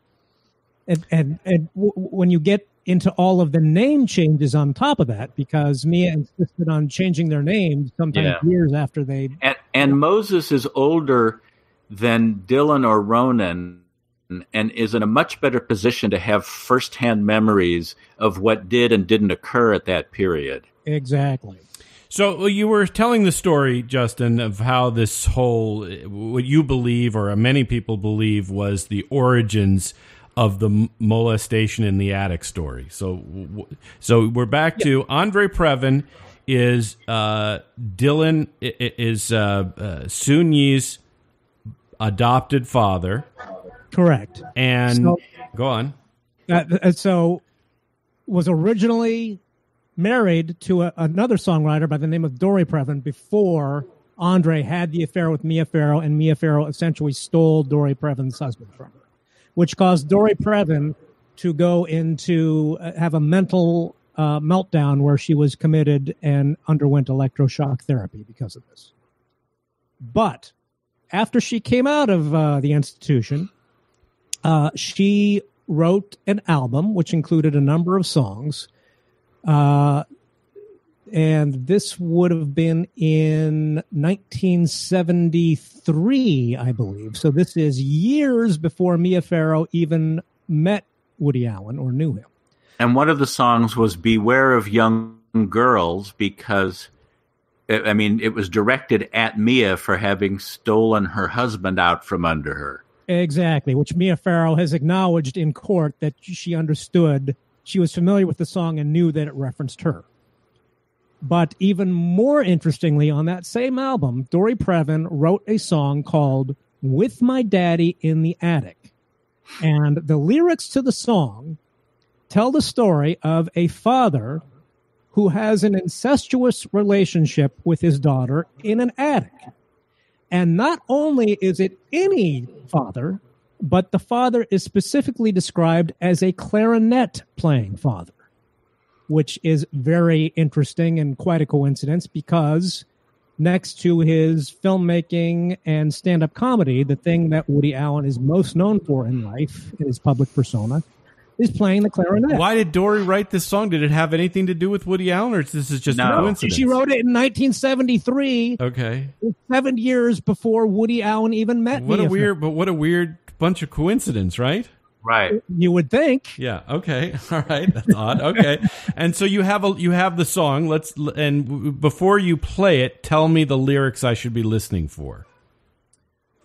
And and and w- when you get into all of the name changes on top of that, because Mia insisted on changing their names sometimes Yeah. years after they. and, and Moses is older than Dylan or Ronan and is in a much better position to have firsthand memories of what did and didn't occur at that period. Exactly. So you were telling the story, Justin, of how this whole what you believe, or many people believe, was the origins of the molestation in the attic story. So, so we're back to Andre Previn is uh, Dylan i- i- is uh, uh, Soon Yi's adopted father, Correct. and So- go on. Uh, uh, so was originally married to a, another songwriter by the name of Dory Previn before Andre had the affair with Mia Farrow, and Mia Farrow essentially stole Dory Previn's husband from her, which caused Dory Previn to go into uh, have a mental uh, meltdown where she was committed and underwent electroshock therapy because of this. But after she came out of uh, the institution, uh, she wrote an album which included a number of songs. Uh, and this would have been in 1973, I believe. So this is years before Mia Farrow even met Woody Allen or knew him. And one of the songs was Beware of Young Girls because, I I mean, it was directed at Mia for having stolen her husband out from under her. Exactly, which Mia Farrow has acknowledged in court that she understood, she was familiar with the song and knew that it referenced her. But even more interestingly, on that same album, Dory Previn wrote a song called With My Daddy in the Attic. And the lyrics to the song tell the story of a father who has an incestuous relationship with his daughter in an attic. And not only is it any father, but the father is specifically described as a clarinet playing father, which is very interesting and quite a coincidence because next to his filmmaking and stand up comedy, the thing that Woody Allen is most known for in life, in his public persona, is playing the clarinet. Why did Dory write this song? Did it have anything to do with Woody Allen, or is this is just a coincidence? She wrote it in 1973, Okay. seven years before Woody Allen even met What a Mia weird, but what a weird bunch of coincidence, right? Right. You would think. Yeah. Okay. All right. That's odd. Okay. And so you have a you have the song. Let's and before you play it, tell me the lyrics I should be listening for.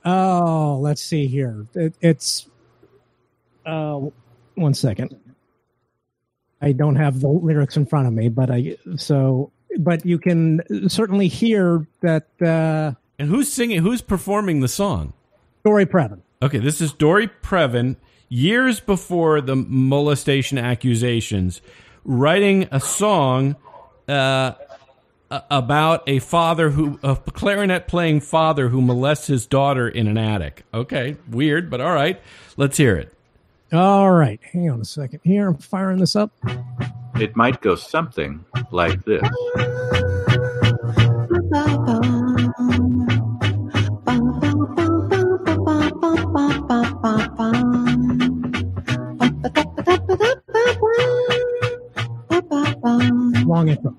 Oh, let's see here. It, it's uh, one second. I don't have the lyrics in front of me, but I so but you can certainly hear that uh, And who's singing? Who's performing the song? Dory Previn. Okay, this is Dory Previn, years before the molestation accusations, writing a song uh, about a father who, a clarinet playing father who molests his daughter in an attic. Okay, weird, but all right. Let's hear it. All right, hang on a second. Here, I'm firing this up. It might go something like this. Long intro.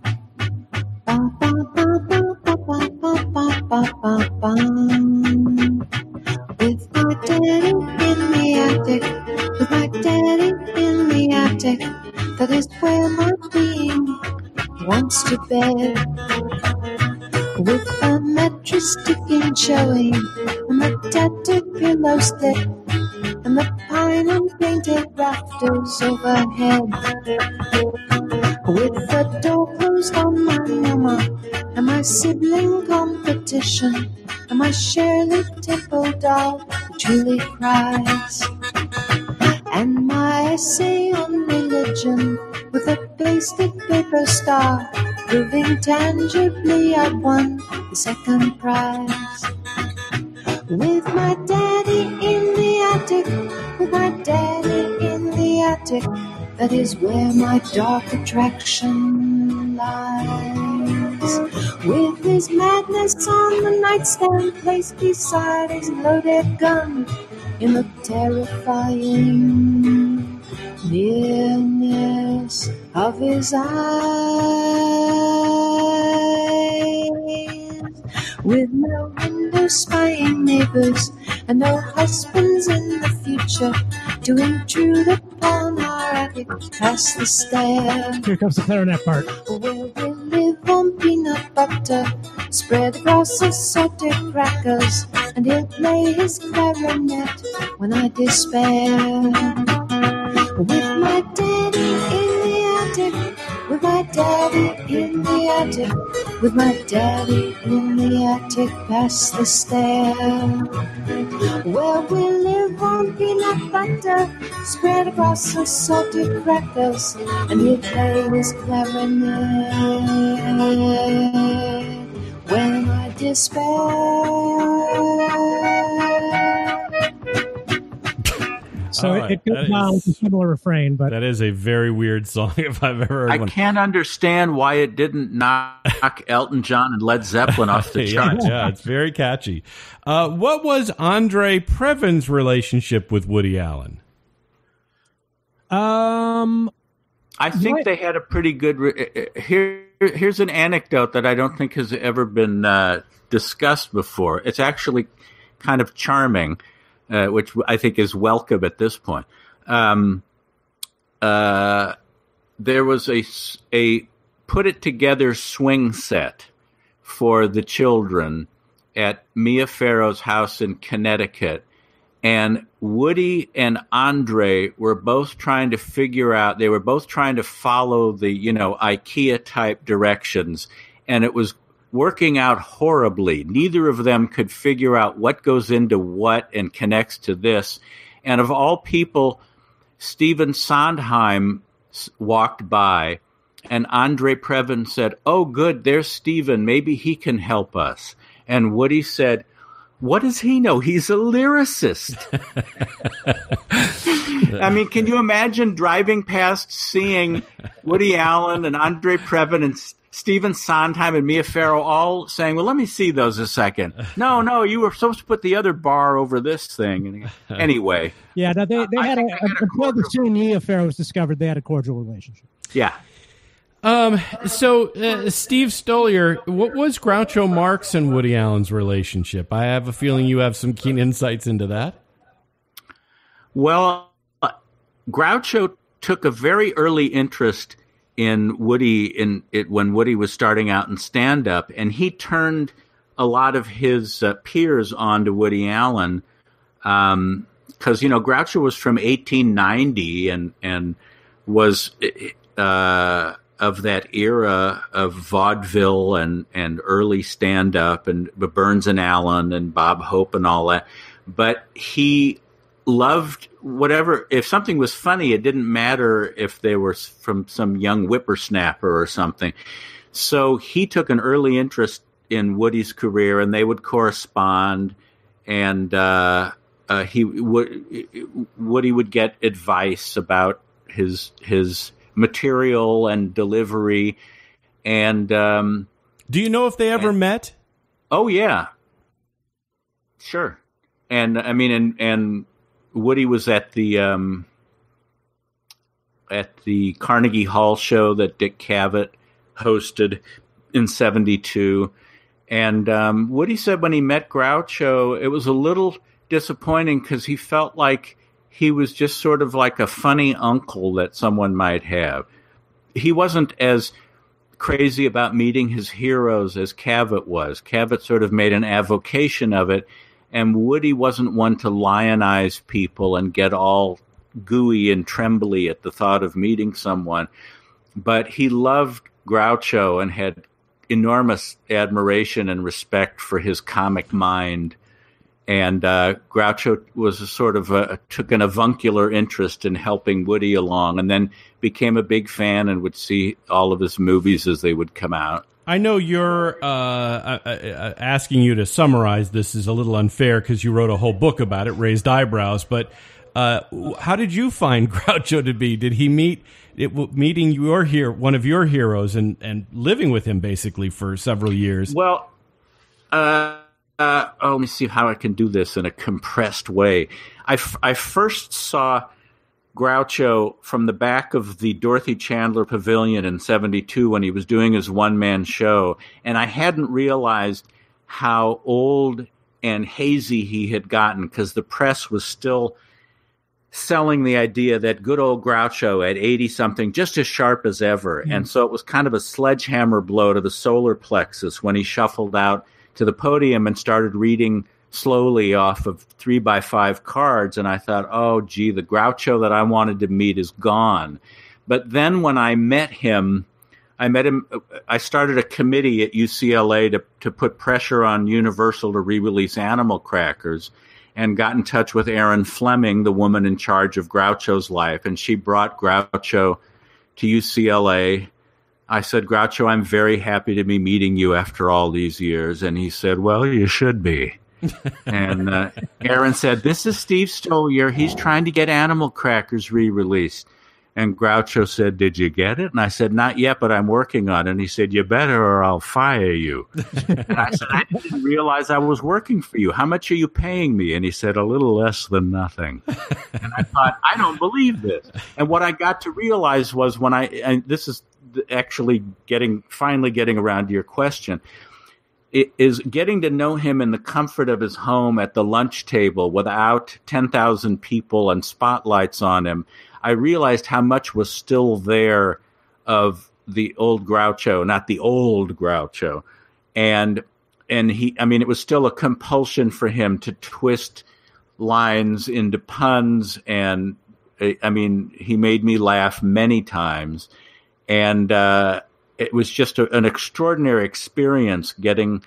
With my daddy in the attic, my daddy in the attic, that is where my being wants to bed. With a mattress sticking showing, and the tattered pillow stick, and the pine and painted rafters overhead. With the door closed on my mama, and my sibling competition, and my Shirley Temple doll truly cries. And my essay on religion with a pasted paper star, proving tangibly I won the second prize. With my daddy in the attic, with my daddy in the attic, that is where my dark attraction lies. With his madness on the nightstand placed beside his loaded gun, in the terrifying nearness of his eyes. With no window spying neighbors and no husbands in the future to intrude upon our attic past the stair. Here comes the clarinet part. Where we live on peanut butter, spread across assorted crackers, and he'll play his clarinet when I despair. With my daddy in the attic, with my daddy in the attic, with my daddy in the attic past the stair. Where we live on peanut butter, spread across assorted crackers, and he'll play his clarinet when I despair. So it, right, it goes that down with a similar refrain, but That is a very weird song if I've ever heard I one. can't understand why it didn't knock Elton John and Led Zeppelin off the yeah, charts. yeah, it's very catchy. Uh, what was Andre Previn's relationship with Woody Allen? um, I think Right. they had a pretty good. Re- uh, here, here's an anecdote that I don't think has ever been uh, discussed before. It's actually kind of charming, uh, which I think is welcome at this point. Um, uh, there was a, a put it together swing set for the children at Mia Farrow's house in Connecticut and Woody and Andre were both trying to figure out they were both trying to follow the you know IKEA type directions and it was working out horribly neither of them could figure out what goes into what and connects to this and of all people Stephen Sondheim walked by and Andre Previn said oh good there's Stephen maybe he can help us and Woody said what does he know? He's a lyricist. I mean, can you imagine driving past seeing Woody Allen and Andre Previn and Stephen Sondheim and Mia Farrow all saying, "Well, let me see those a second. No, no, you were supposed to put the other bar over this thing. Anyway, yeah, no, they, they had a, think they had a until the cordial- Soon Yi affair was discovered, they had a cordial relationship. yeah. Um, so uh, Steve Stoliar, what was Groucho Marx and Woody Allen's relationship? I have a feeling you have some keen insights into that. Well, uh, Groucho took a very early interest in Woody in it when Woody was starting out in stand up, and he turned a lot of his uh, peers onto Woody Allen because you know Groucho was from 1890 and and was uh, of that era of vaudeville and and early stand up and Burns and Allen and Bob Hope and all that, but he loved whatever if something was funny it didn't matter if they were from some young whippersnapper or something so he took an early interest in woody's career and they would correspond and uh, uh, he would Woody would get advice about his his material and delivery, and um, Do you know if they ever met? oh yeah, sure. And I mean, and and Woody was at the um, at the Carnegie Hall show that Dick Cavett hosted in '72. And um, Woody said when he met Groucho, it was a little disappointing because he felt like he was just sort of like a funny uncle that someone might have. He wasn't as crazy about meeting his heroes as Cavett was. Cavett sort of made an avocation of it, and Woody wasn't one to lionize people and get all gooey and trembly at the thought of meeting someone. But he loved Groucho and had enormous admiration and respect for his comic mind. And uh, Groucho was a sort of a, took an avuncular interest in helping Woody along, and then became a big fan and would see all of his movies as they would come out. I know you're uh, uh, uh, asking you to summarize this is a little unfair because you wrote a whole book about it, raised eyebrows. But uh, how did you find Groucho to be? Did he meet it, meeting your here one of your heroes and and living with him basically for several years? Well, uh, uh, oh, let me see how I can do this in a compressed way. I, f- I first saw Groucho from the back of the Dorothy Chandler Pavilion in 72 when he was doing his one man show, and I hadn't realized how old and hazy he had gotten because the press was still selling the idea that good old Groucho at 80 something, just as sharp as ever. Hmm. And so it was kind of a sledgehammer blow to the solar plexus when he shuffled out to the podium and started reading slowly off of three by five cards. And I thought, oh, gee, the Groucho that I wanted to meet is gone. But then when I met him, I met him. I started a committee at UCLA to, to put pressure on Universal to re release Animal Crackers and got in touch with Erin Fleming, the woman in charge of Groucho's life. And she brought Groucho to UCLA. I said, Groucho, I'm very happy to be meeting you after all these years. And he said, Well, you should be. And uh, Erin said, This is Steve Stoliar. He's trying to get Animal Crackers re released. And Groucho said, Did you get it? And I said, Not yet, but I'm working on it. And he said, You better or I'll fire you. and I said, I didn't realize I was working for you. How much are you paying me? And he said, A little less than nothing. and I thought, I don't believe this. And what I got to realize was when I, and this is actually getting, finally getting around to your question is getting to know him in the comfort of his home at the lunch table without 10,000 people and spotlights on him. I realized how much was still there of the old Groucho, not the old Groucho. And and he I mean it was still a compulsion for him to twist lines into puns and I mean he made me laugh many times and uh it was just a, an extraordinary experience getting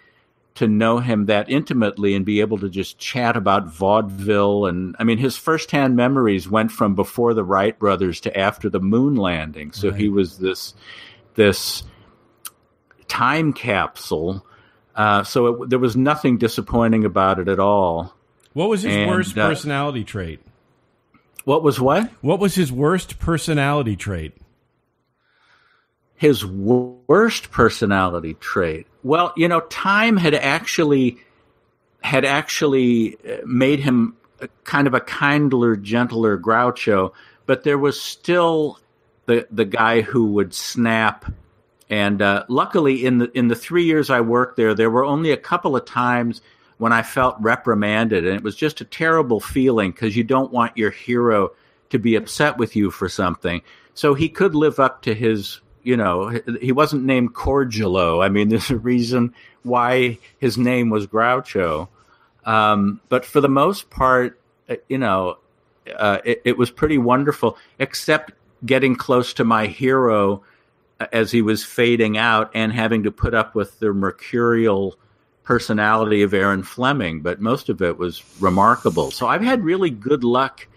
to know him that intimately and be able to just chat about vaudeville and I mean his firsthand memories went from before the Wright brothers to after the moon landing so Right. he was this this time capsule uh, so it, there was nothing disappointing about it at all What was his And, worst uh, personality trait? what was what What was his worst personality trait? His worst personality trait. Well, you know, time had actually had actually uh, made him kind of a kindler, gentler Groucho, but there was still the the guy who would snap. And uh, luckily, in the in the three years I worked there, there were only a couple of times when I felt reprimanded, and it was just a terrible feeling because you don't want your hero to be upset with you for something. So he could live up to his, you know, he wasn't named Cordulo. I mean, there's a reason why his name was Groucho. Um, but for the most part, uh, you know, uh, it, it was pretty wonderful, except getting close to my hero uh, as he was fading out and having to put up with the mercurial personality of Erin Fleming. But most of it was remarkable. So I've had really good luck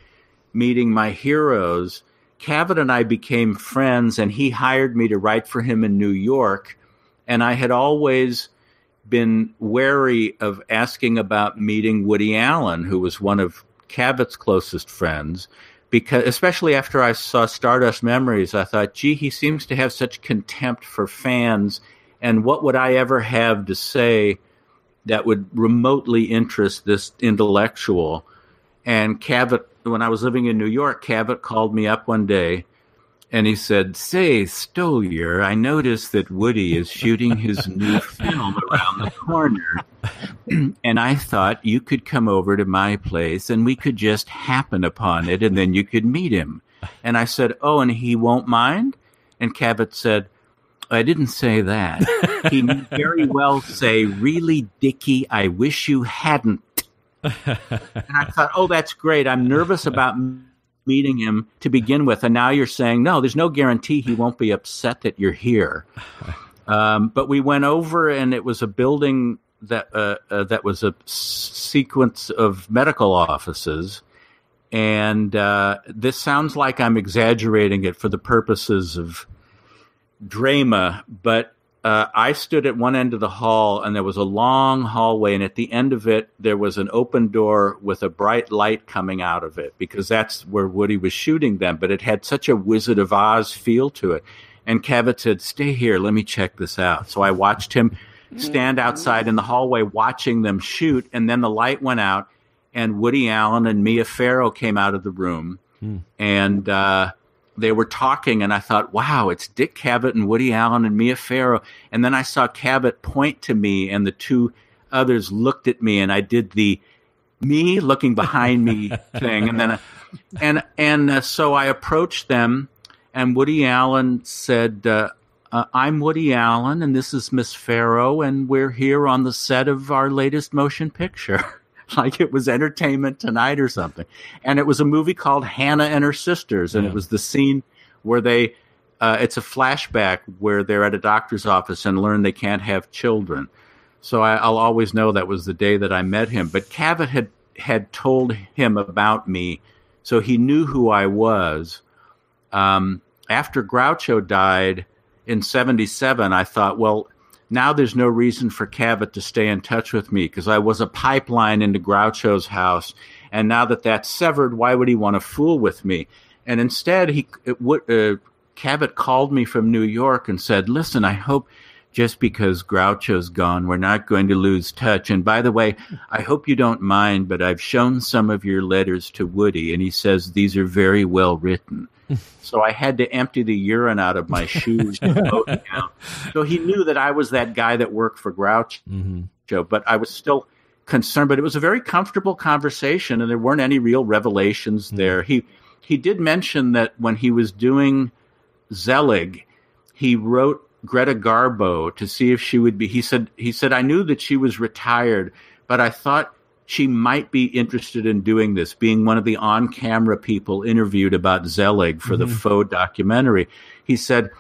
meeting my heroes. Cavett and I became friends, and he hired me to write for him in New York. And I had always been wary of asking about meeting Woody Allen, who was one of Cavett's closest friends because especially after I saw Stardust Memories, I thought, gee, he seems to have such contempt for fans, and what would I ever have to say that would remotely interest this intellectual? And Cavett, when I was living in New York, Cavett called me up one day and he said, Say, Stoliar, I noticed that Woody is shooting his new film around the corner. and I thought you could come over to my place and we could just happen upon it and then you could meet him. And I said, Oh, and he won't mind? And Cavett said, I didn't say that. he very well say, Really, Dickie, I wish you hadn't. And I thought, Oh, that's great. I'm nervous about meeting him to begin with, and now you're saying no. There's no guarantee he won't be upset that you're here. Um, but we went over, and it was a building that uh, uh, that was a sequence of medical offices, and uh, this sounds like I'm exaggerating it for the purposes of drama, but uh, I stood at one end of the hall, and there was a long hallway, and at the end of it, there was an open door with a bright light coming out of it, because that's where Woody was shooting them. But it had such a Wizard of Oz feel to it. And Cavett said, "Stay here, let me check this out." So I watched him stand outside in the hallway, watching them shoot, and then the light went out, and Woody Allen and Mia Farrow came out of the room, and. Uh, they were talking and I thought, wow, it's Dick Cavett and Woody Allen and Mia Farrow. And then I saw Cavett point to me and the two others looked at me and I did the me looking behind me thing. And then, uh, and, and uh, so I approached them and Woody Allen said, uh, uh, I'm Woody Allen and this is Miss Farrow and we're here on the set of our latest motion picture. like it was entertainment tonight or something. And it was a movie called Hannah and Her Sisters, and Yeah. it was the scene where they. Uh, it's a flashback where they're at a doctor's office and learn they can't have children. So I, I'll always know that was the day that I met him. But Cavett had had told him about me, so he knew who I was. Um, after Groucho died in '77, I thought, well, now there's no reason for Cavett to stay in touch with me because I was a pipeline into Groucho's house. And now that that's severed, why would he want to fool with me? And instead, he it would, uh, Cavett called me from New York and said, "Listen, I hope just because Groucho's gone, we're not going to lose touch. And by the way, I hope you don't mind, but I've shown some of your letters to Woody, and he says these are very well written." So I had to empty the urine out of my shoes. to vote him out. So he knew that I was that guy that worked for Groucho, mm-hmm. but I was still concerned. But it was a very comfortable conversation, and there weren't any real revelations mm-hmm. there. He he did mention that when he was doing Zelig, he wrote Greta Garbo to see if she would be. He said he said I knew that she was retired, but I thought she might be interested in doing this, being one of the on-camera people interviewed about Zelig for the faux documentary. He said,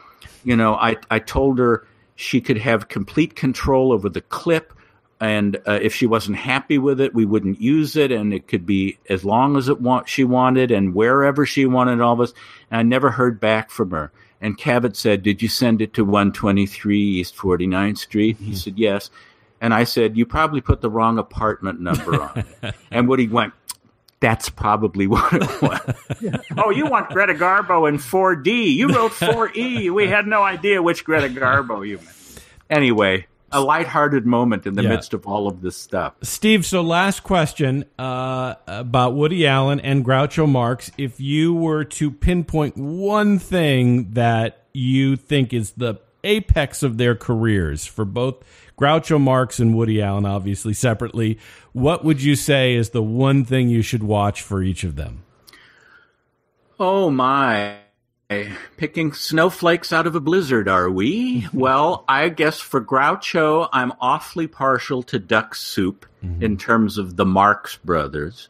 you know, I I told her she could have complete control over the clip. And uh, if she wasn't happy with it, we wouldn't use it, and it could be as long as it want she wanted, and wherever she wanted all this. And I never heard back from her. And Cavett said, "Did you send it to 123 East 49th Street?" He said, "Yes." And I said, "You probably put the wrong apartment number on it." and Woody went, "That's probably what it was." oh, you want Greta Garbo in 4D? You wrote 4E. We had no idea which Greta Garbo you meant. Anyway, a lighthearted moment in the Yeah. midst of all of this stuff. Steve, so last question uh, about Woody Allen and Groucho Marx. If you were to pinpoint one thing that you think is the apex of their careers for both Groucho Marx and Woody Allen, obviously separately, what would you say is the one thing you should watch for each of them? Oh my. Picking snowflakes out of a blizzard, are we? well, I guess for Groucho, I'm awfully partial to Duck Soup in terms of the Marx Brothers.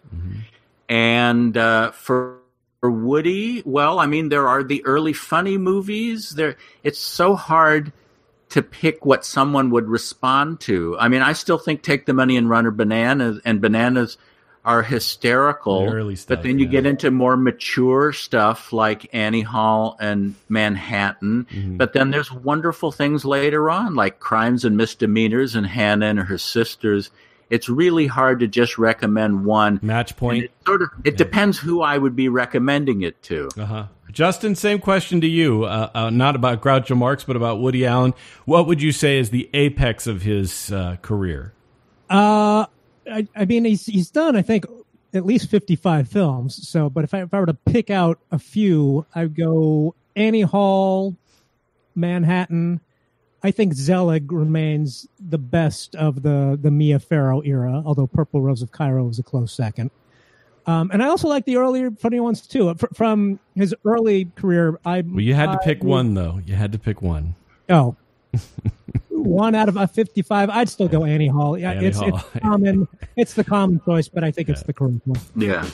And uh, for, for Woody, well, I mean, there are the early funny movies. There, it's so hard to pick what someone would respond to. I mean, I still think Take the Money and Run or Bananas, and Bananas are hysterical. The stuff, but then you yeah. get into more mature stuff like Annie Hall and Manhattan. Mm-hmm. But then there's wonderful things later on, like Crimes and Misdemeanors and Hannah and her sisters. it's really hard to just recommend one. Match And point. it sort of it depends who I would be recommending it to. Uh-huh. Justin, same question to you. Uh, uh, not about Groucho Marx, but about Woody Allen. What would you say is the apex of his uh, career? Uh, I, I mean, he's he's done, I think, at least fifty-five films. So, but if I if I were to pick out a few, I'd go Annie Hall, Manhattan. I think Zelig remains the best of the the Mia Farrow era, although Purple Rose of Cairo is a close second. Um, and I also like the earlier funny ones too. Fr- from his early career, I Well, you had to I pick one, though. You had to pick one. Oh. One out of a 55. I'd still go Annie Hall. Yeah, Annie it's, Hall. it's common. It's the common choice, but I think it's the correct one. Yeah.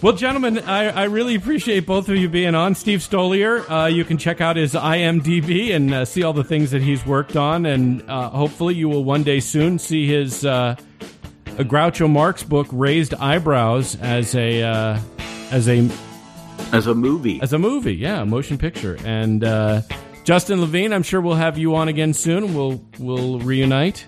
Well, gentlemen, I, I really appreciate both of you being on. Steve Stoliar, uh, you can check out his IMDb and uh, see all the things that he's worked on, and uh, hopefully you will one day soon see his uh, a Groucho Marx book, Raised Eyebrows, as a uh, as a As a movie. as a movie, yeah, a motion picture. And uh, Justin Levine, I'm sure we'll have you on again soon. We'll we'll reunite.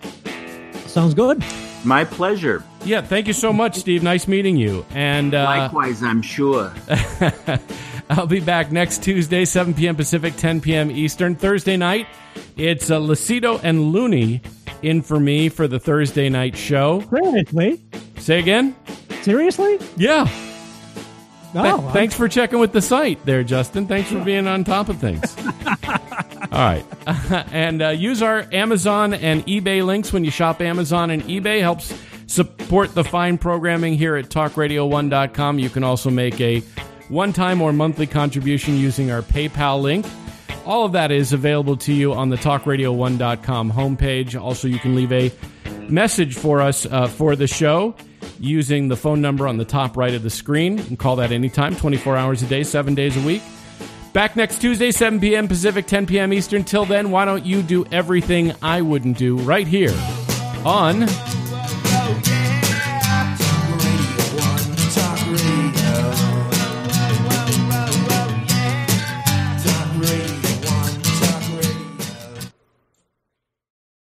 Sounds good. My pleasure. Yeah, thank you so much, Steve. Nice meeting you. And uh, Likewise, I'm sure. I'll be back next Tuesday, 7 p.m. Pacific, 10 p.m. Eastern. Thursday night, it's uh, Lucido and Looney in for me for the Thursday night show. Seriously? Say again? Seriously? Yeah. Oh, Th- I'm- thanks for checking with the site there, Justin. Thanks for being on top of things. All right. and uh, use our Amazon and eBay links when you shop Amazon and eBay. Helps support the fine programming here at talkradio1.com. You can also make a one time or monthly contribution using our PayPal link. All of that is available to you on the talkradio1.com homepage. Also, you can leave a message for us uh, for the show using the phone number on the top right of the screen. You can call that anytime, 24 hours a day, seven days a week. Back next Tuesday, 7 p.m. Pacific, 10 p.m. Eastern. Till then, why don't you do everything I wouldn't do right here on